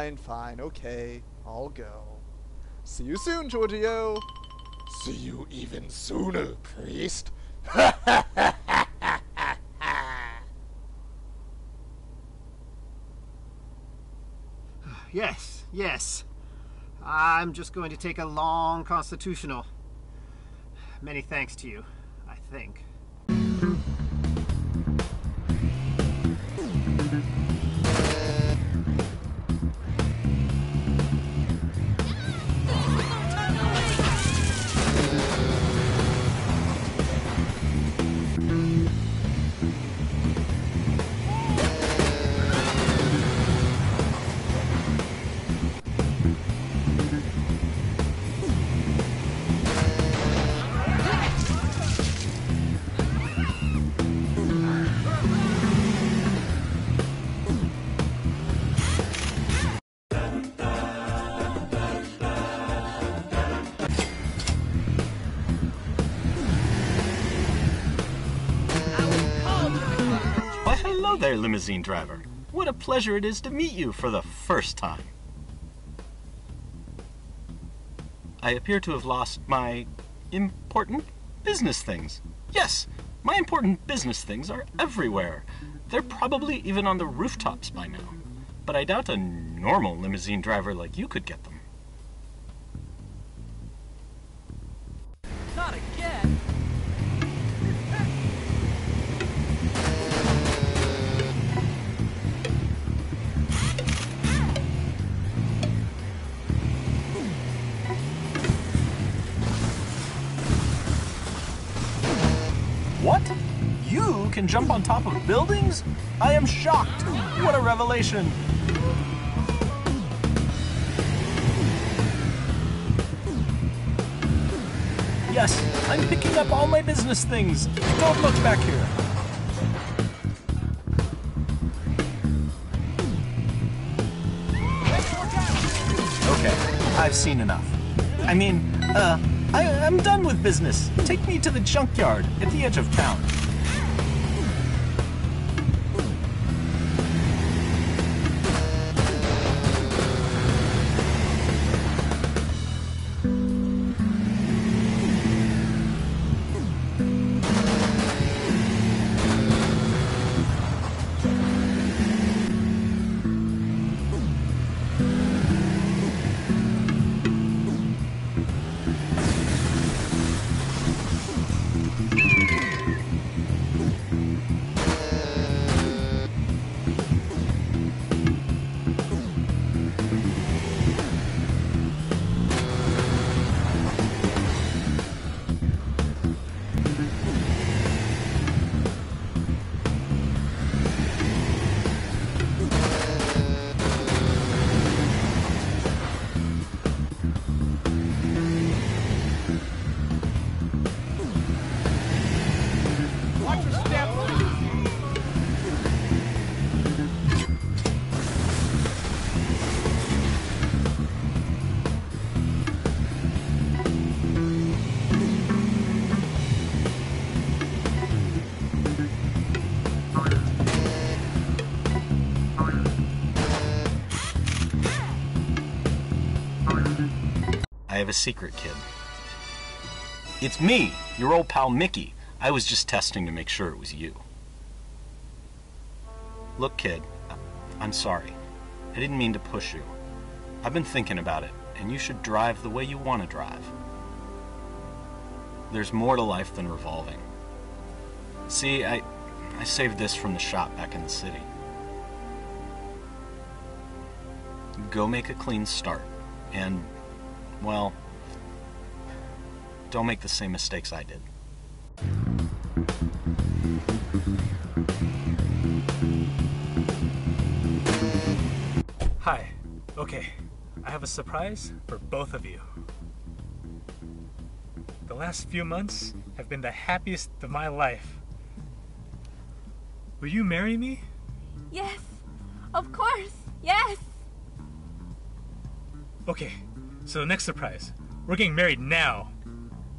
Fine, fine, okay. I'll go. See you soon, Giorgio. See you even sooner, priest. Yes, yes. I'm just going to take a long constitutional. Many thanks to you, I think. Limousine driver. What a pleasure it is to meet you for the first time. I appear to have lost my important business things. Yes, my important business things are everywhere. They're probably even on the rooftops by now. But I doubt a normal limousine driver like you could get them. Can jump on top of buildings? I am shocked. What a revelation. Yes, I'm picking up all my business things. Don't look back here. Okay, I've seen enough. I mean, uh, I, I'm done with business. Take me to the junkyard at the edge of town. Have a secret, kid. It's me, your old pal Mickey. I was just testing to make sure it was you. Look, kid, I'm sorry. I didn't mean to push you. I've been thinking about it, and you should drive the way you want to drive. There's more to life than revolving. See, I, I saved this from the shop back in the city. Go make a clean start, and, well, don't make the same mistakes I did. Hi. Okay, I have a surprise for both of you. The last few months have been the happiest of my life. Will you marry me? Yes, of course, yes. Okay, so the next surprise. We're getting married now.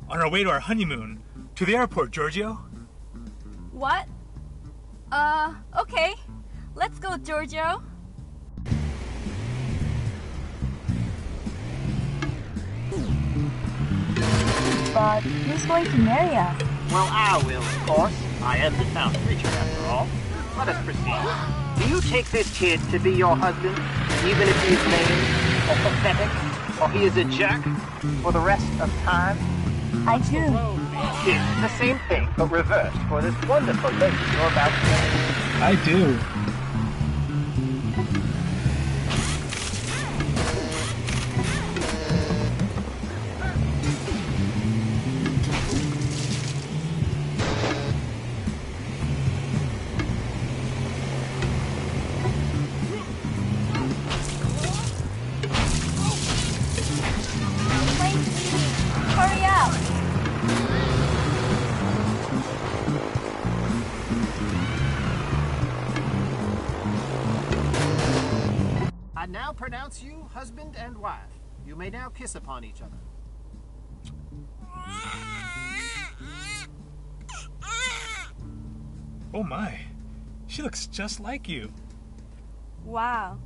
On our way to our honeymoon. To the airport, Giorgio. What? Uh, okay. Let's go, Giorgio. But who's going to marry us? Well, I will, of course. I am the town preacher, after all. Let us proceed. Do you take this kid to be your husband, even if he's is lame or pathetic? Or he is a jerk, for the rest of time? I do. It's the same thing, but reversed for this wonderful lady you're about to marry. I do. You may now kiss upon each other. Oh my. She looks just like you. Wow.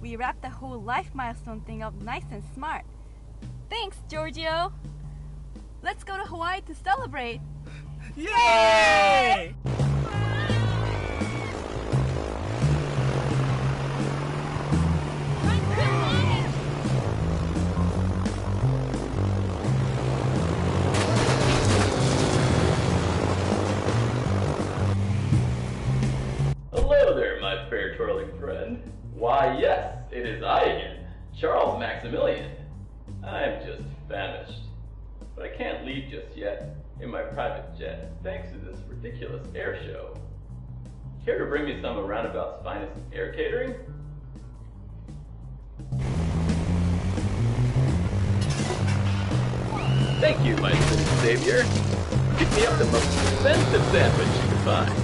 We wrapped the whole life milestone thing up nice and smart. Thanks, Giorgio. Let's go to Hawaii to celebrate. Yay! Hello it is I again, Charles Maximilian. I'm just famished. But I can't leave just yet in my private jet thanks to this ridiculous air show. Care to bring me some of Roundabout's finest air catering? Thank you, my city savior. Pick me up the most expensive sandwich you can find.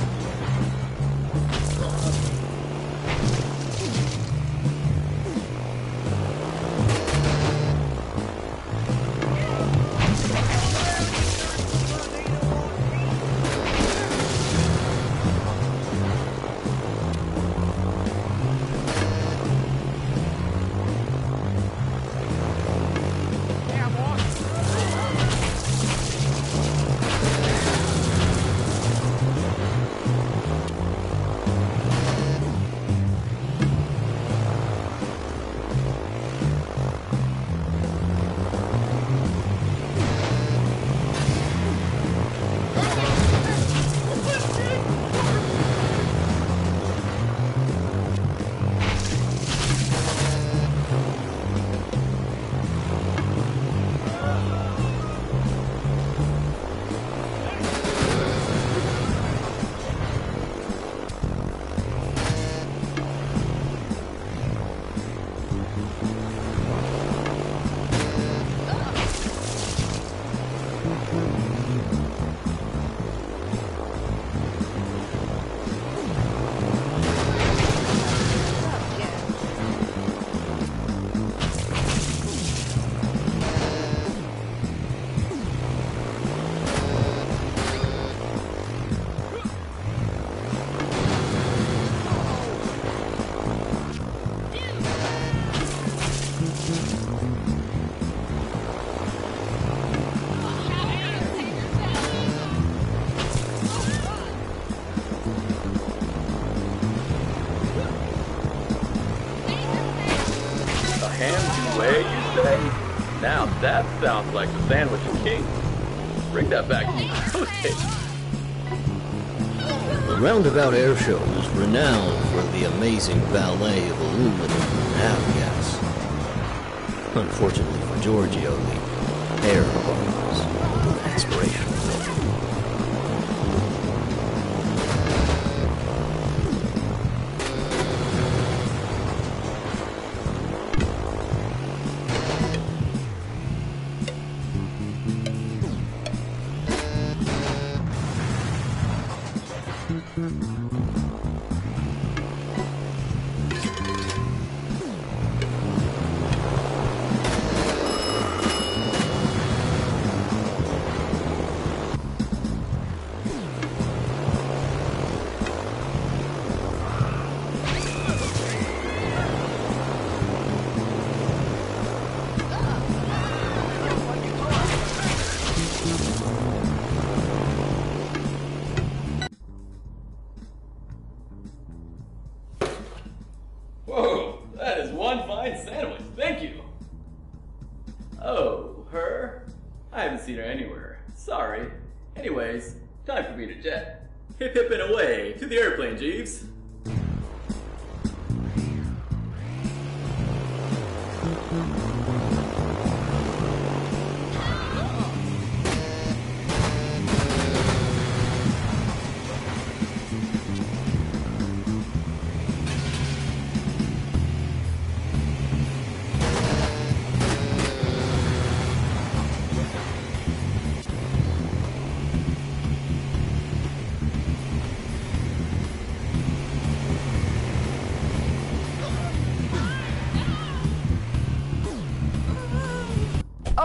Sounds like the sandwich king. Bring that back to me. Okay. The Roundabout Air Show is renowned for the amazing ballet of aluminum and avgas. Unfortunately for Giorgio, the air part was a little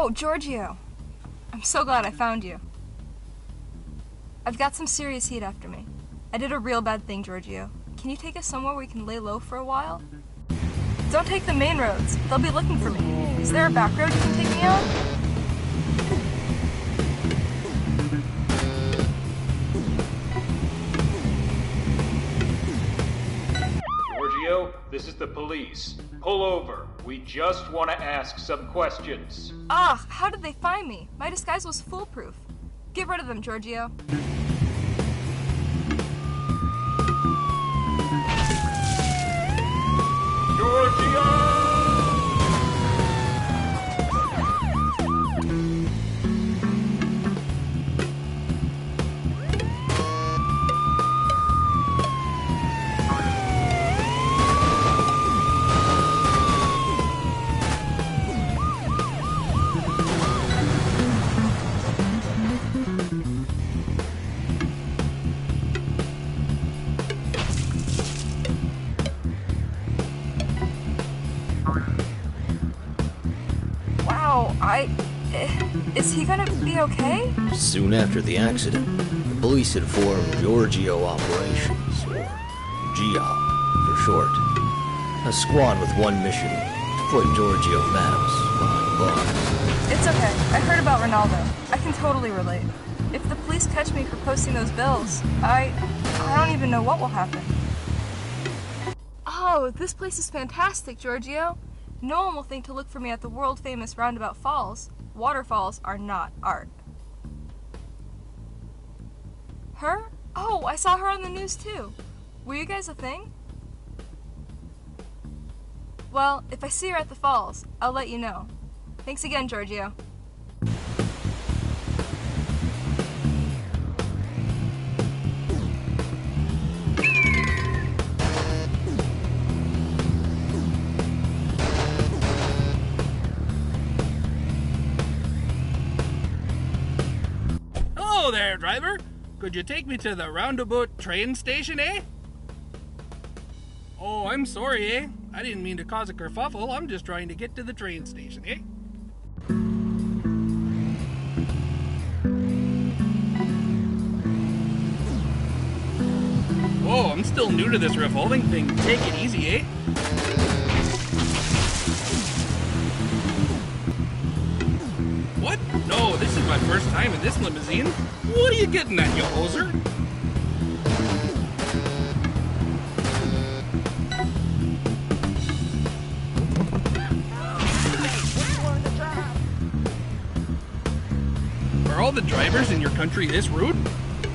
Oh, Giorgio. I'm so glad I found you. I've got some serious heat after me. I did a real bad thing, Giorgio. Can you take us somewhere where we can lay low for a while? Don't take the main roads. They'll be looking for me. Is there a back road you can take me on? Police. Pull over. We just want to ask some questions. Ah, how did they find me? My disguise was foolproof. Get rid of them, Giorgio. Wow, Soon after the accident, the police had formed Giorgio Operations, or GIOP for short. A squad with one mission to put Giorgio Manos behind bars. It's okay. I heard about Ronaldo. I can totally relate. If the police catch me for posting those bills, I. I don't even know what will happen. Oh, this place is fantastic, Giorgio. No one will think to look for me at the world famous Roundabout Falls. Waterfalls are not art. Her? Oh, I saw her on the news too. Were you guys a thing? Well, if I see her at the falls, I'll let you know. Thanks again, Giorgio. Hello there, driver. Could you take me to the roundabout train station, eh? Oh, I'm sorry, eh? I didn't mean to cause a kerfuffle. I'm just trying to get to the train station, eh? Whoa, I'm still new to this revolving thing. Take it easy, eh? My first time in this limousine. What are you getting at, you hoser? Are all the drivers in your country this rude?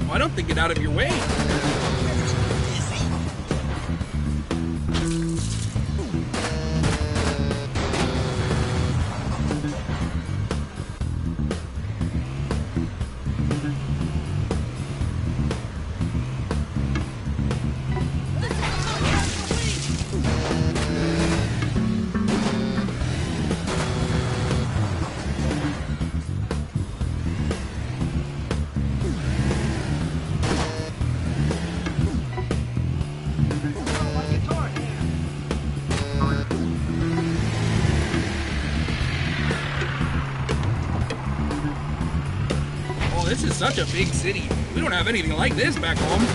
Why don't they get out of your way? Such a big city. We don't have anything like this back home.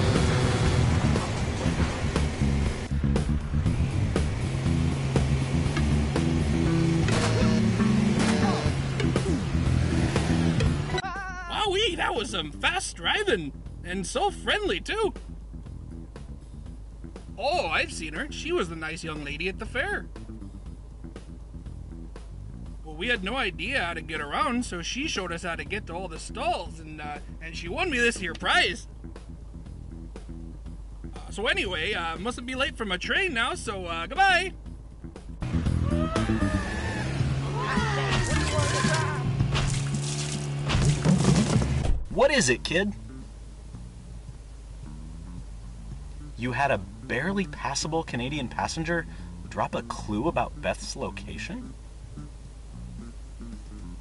Wowee, that was some fast driving. And so friendly, too. Oh, I've seen her. She was the nice young lady at the fair. We had no idea how to get around, so she showed us how to get to all the stalls, and uh, and she won me this here prize. Uh, so anyway, uh, mustn't be late for my train now. So uh, goodbye. What is it, kid? You had a barely passable Canadian passenger drop a clue about Beth's location?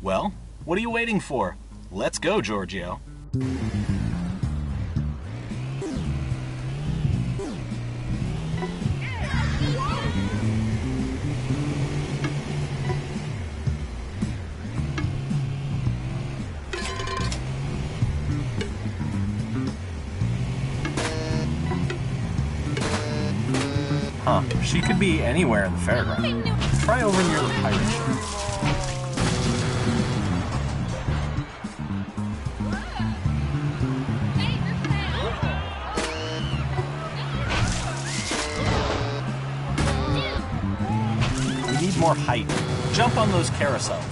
Well, what are you waiting for? Let's go, Giorgio. Huh, she could be anywhere in the fairground. Try over near the pirate ship. More height. Jump on those carousels.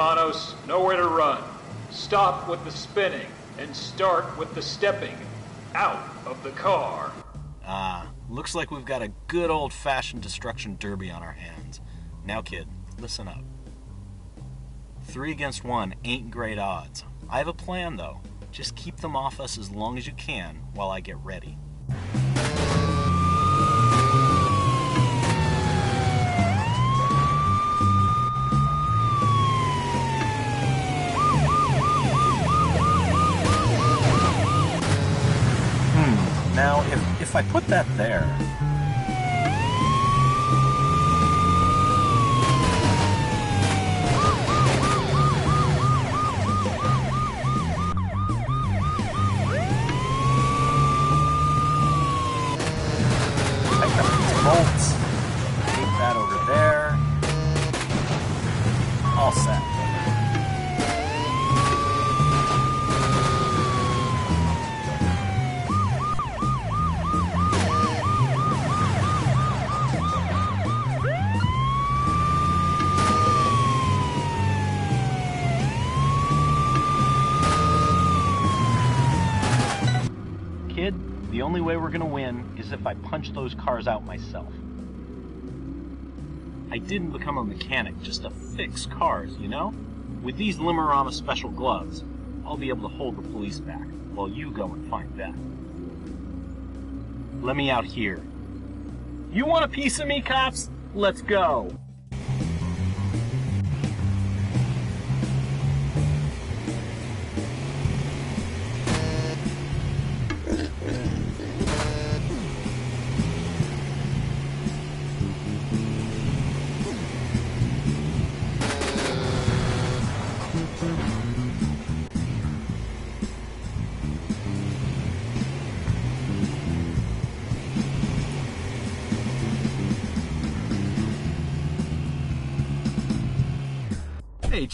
Manos, nowhere to run. Stop with the spinning and start with the stepping out of the car. Ah, looks like we've got a good old fashioned destruction derby on our hands. Now, kid, listen up. Three against one ain't great odds. I have a plan, though. Just keep them off us as long as you can while I get ready. If, I put that there, tighten up these bolts, way we're gonna win is if I punch those cars out myself. I didn't become a mechanic just to fix cars, you know? With these Limerama special gloves, I'll be able to hold the police back while you go and find Beth. Let me out here. You want a piece of me, cops? Let's go.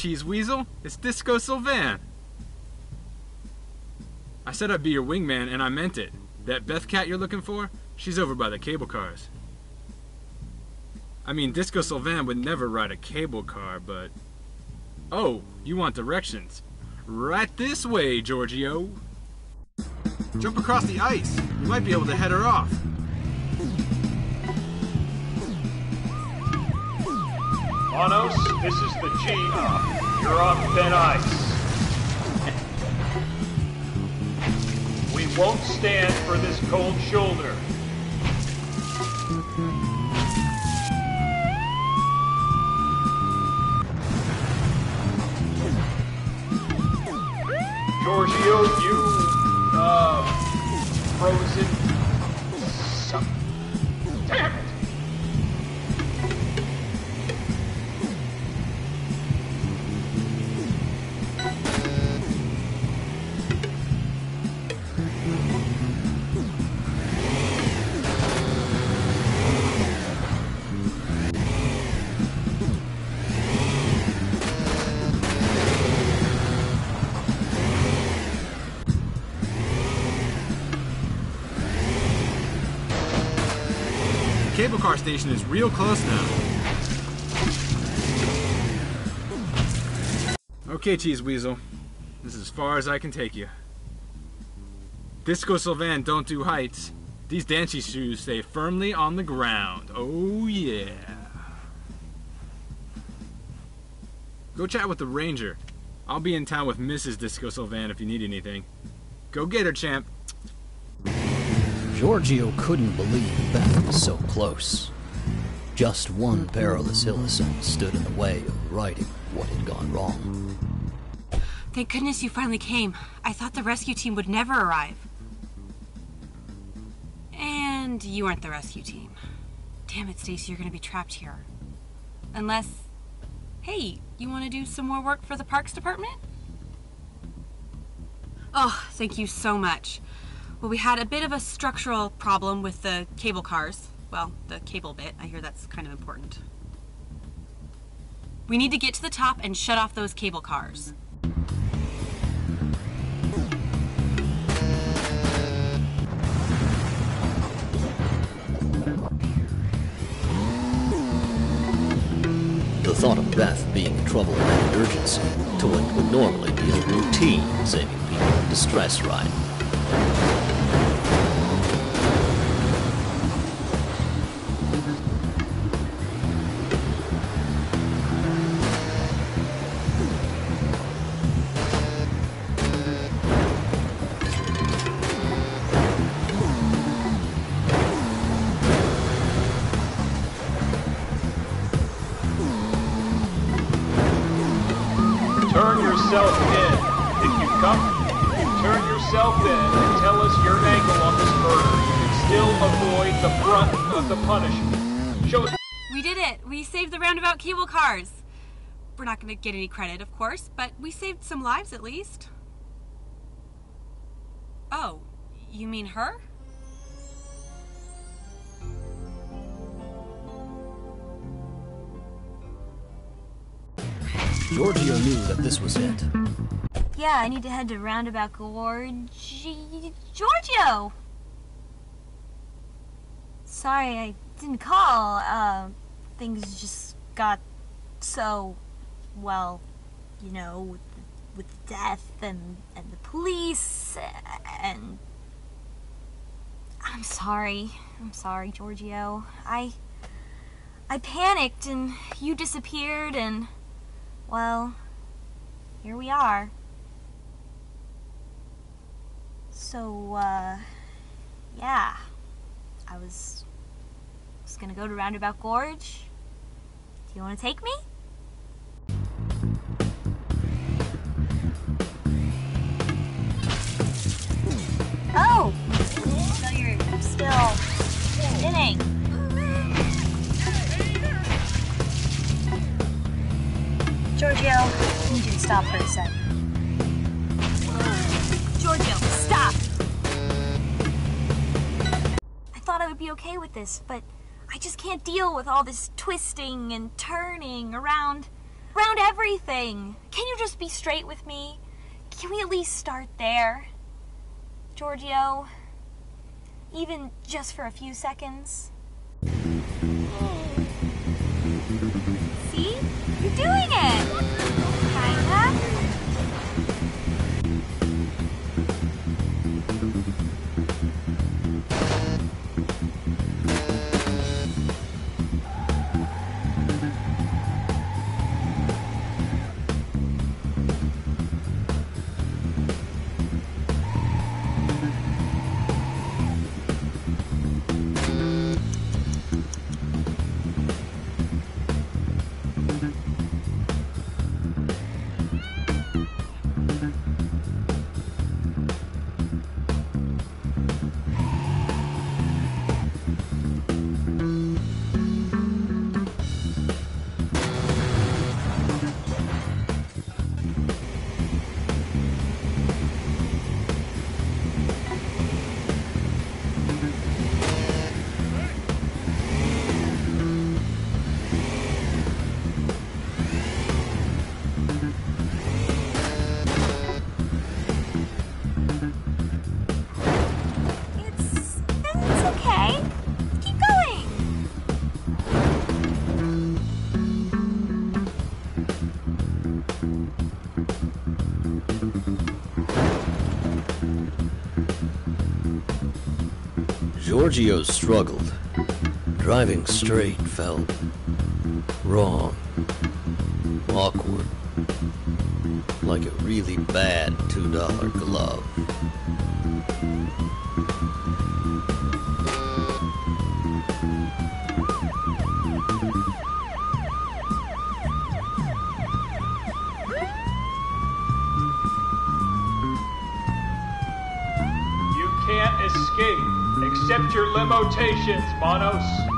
Cheese Weasel, it's Disco Sylvan. I said I'd be your wingman, and I meant it. That Beth cat you're looking for, she's over by the cable cars. I mean, Disco Sylvan would never ride a cable car, but. Oh, you want directions? Right this way, Giorgio. Jump across the ice. You might be able to head her off. Manos, this is the G. You're on thin ice. we won't stand for this cold shoulder. Giorgio, you, uh, frozen car station is real close now. Okay, Cheese Weasel. This is as far as I can take you. Disco Sylvan don't do heights. These dancey shoes stay firmly on the ground. Oh, yeah. Go chat with the ranger. I'll be in town with Mrs. Disco Sylvan if you need anything. Go get her, champ. Giorgio couldn't believe Beth was so close. Just one perilous hill stood in the way of righting what had gone wrong. Thank goodness you finally came. I thought the rescue team would never arrive. And you aren't the rescue team. Damn it, Stacy, you're gonna be trapped here. Unless. Hey, you wanna do some more work for the Parks Department? Oh, thank you so much. Well, we had a bit of a structural problem with the cable cars. Well, the cable bit. I hear that's kind of important. We need to get to the top and shut off those cable cars. The thought of Beth being in trouble added urgency to what would normally be a routine saving people distress ride. Tell us your angle on this murder, you can still avoid the brunt of the punishment. Show us. We did it! We saved the roundabout cable cars! We're not gonna get any credit, of course, but we saved some lives at least. Oh, you mean her? Giorgio knew that this was it. Yeah, I need to head to Roundabout Gorge. Giorgio! Sorry, I didn't call. Uh, things just got so, well, you know, with, with death and, and the police and. I'm sorry. I'm sorry, Giorgio. I. I panicked and you disappeared and. Well, here we are. So, uh, yeah. I was, just gonna go to Roundabout Gorge. Do you want to take me? Oh! You're still spinning. Giorgio, I need you to stop for a sec. Giorgio, thought I would be okay with this, but I just can't deal with all this twisting and turning around around everything. Can you just be straight with me? Can we at least start there? Giorgio, even just for a few seconds. See? You're doing it! Giorgio struggled. Driving straight felt wrong, awkward, like a really bad $2 glove. Accept your limitations, Manos.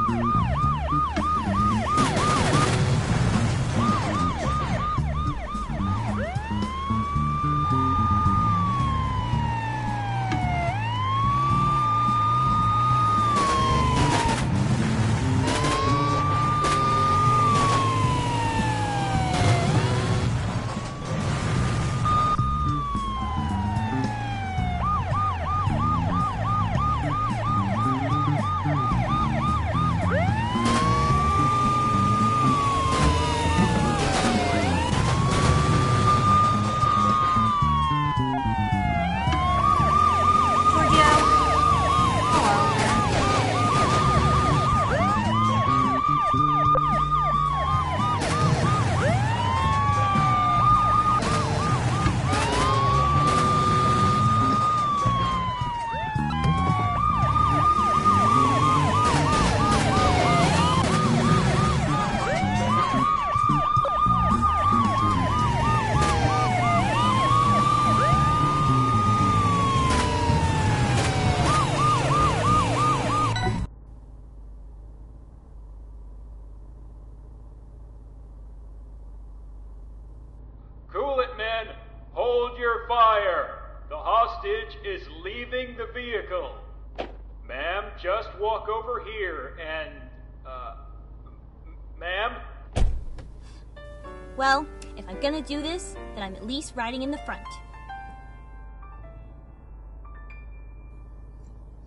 Gonna do this, then I'm at least riding in the front.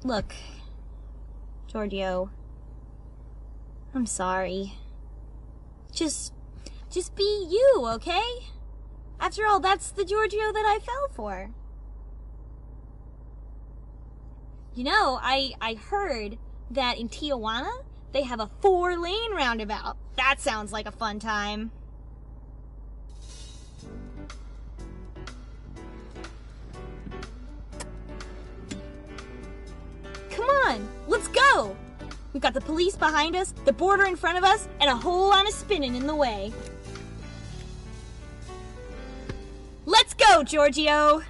Look, Giorgio. I'm sorry. Just, just be you, okay? After all, that's the Giorgio that I fell for. You know, I I heard that in Tijuana they have a four lane roundabout. That sounds like a fun time. Come on, let's go! We've got the police behind us, the border in front of us, and a whole lot of spinning in the way. Let's go, Giorgio!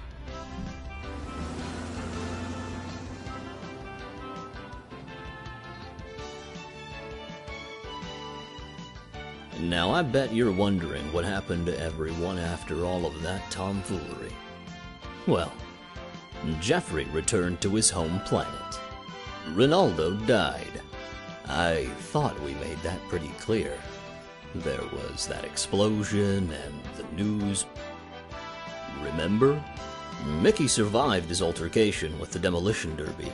Now, I bet you're wondering what happened to everyone after all of that tomfoolery. Well, Jeffrey returned to his home planet. Ronaldo died. I thought we made that pretty clear. There was that explosion and the news. Remember? Mickey survived his altercation with the Demolition Derby,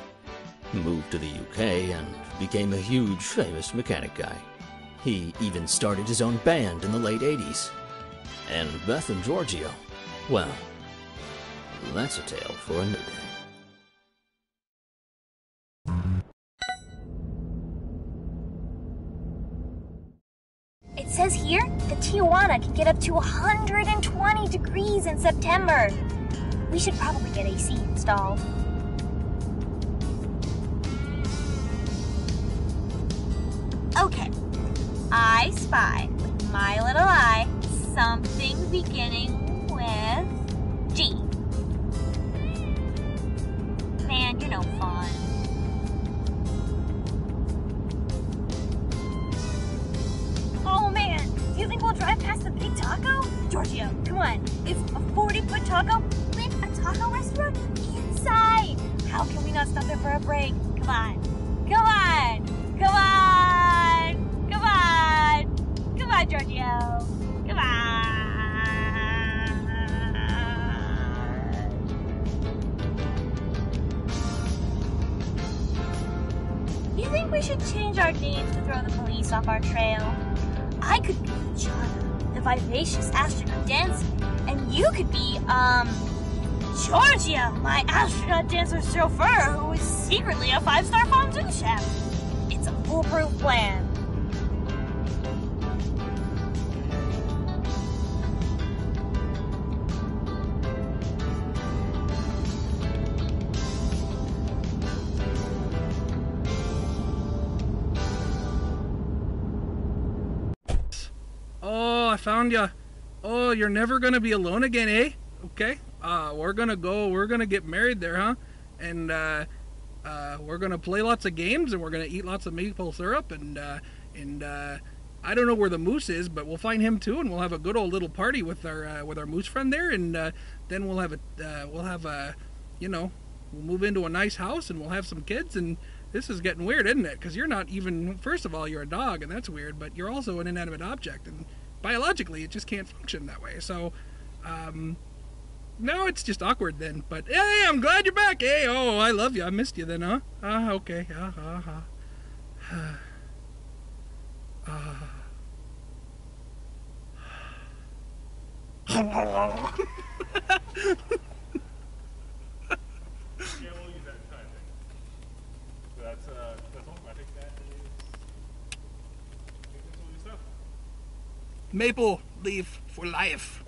moved to the UK, and became a huge famous mechanic guy. He even started his own band in the late 80s. And Beth and Giorgio, well, that's a tale for another day. Tijuana can get up to 120 degrees in September. We should probably get AC installed. Okay. I spy with my little eye something beginning with G. Man, you're no fun. You think we'll drive past the big taco? Giorgio, come on. It's a 40 foot taco with a taco restaurant inside. How can we not stop there for a break? Come on. Come on. Come on. Come on. Come on, Giorgio. Come on. You think we should change our names to throw the police off our trail? I could be Jana, the vivacious astronaut dancer, and you could be, um, Giorgio, my astronaut dancer chauffeur who is secretly a five-star fondue chef. It's a foolproof plan. Found ya. Oh, you're never gonna be alone again, eh? Okay. Uh, we're gonna go. We're gonna get married there, huh? And uh, uh, we're gonna play lots of games, and we're gonna eat lots of maple syrup, and uh, and uh, I don't know where the moose is, but we'll find him too, and we'll have a good old little party with our uh, with our moose friend there, and uh, then we'll have a we'll have a, you know, we'll move into a nice house, and we'll have some kids, and this is getting weird, isn't it? Because you're not even first of all you're a dog, and that's weird, but you're also an inanimate object, and biologically it just can't function that way. So, um, no, it's just awkward then. But hey, I'm glad you're back. Hey, oh, I love you. I missed you then, huh? Ah, okay. Ah, ah, ah. ah we'll use that time. So that's, uh, that's all. I think that is. I think that's all your stuff. Maple leaf for life.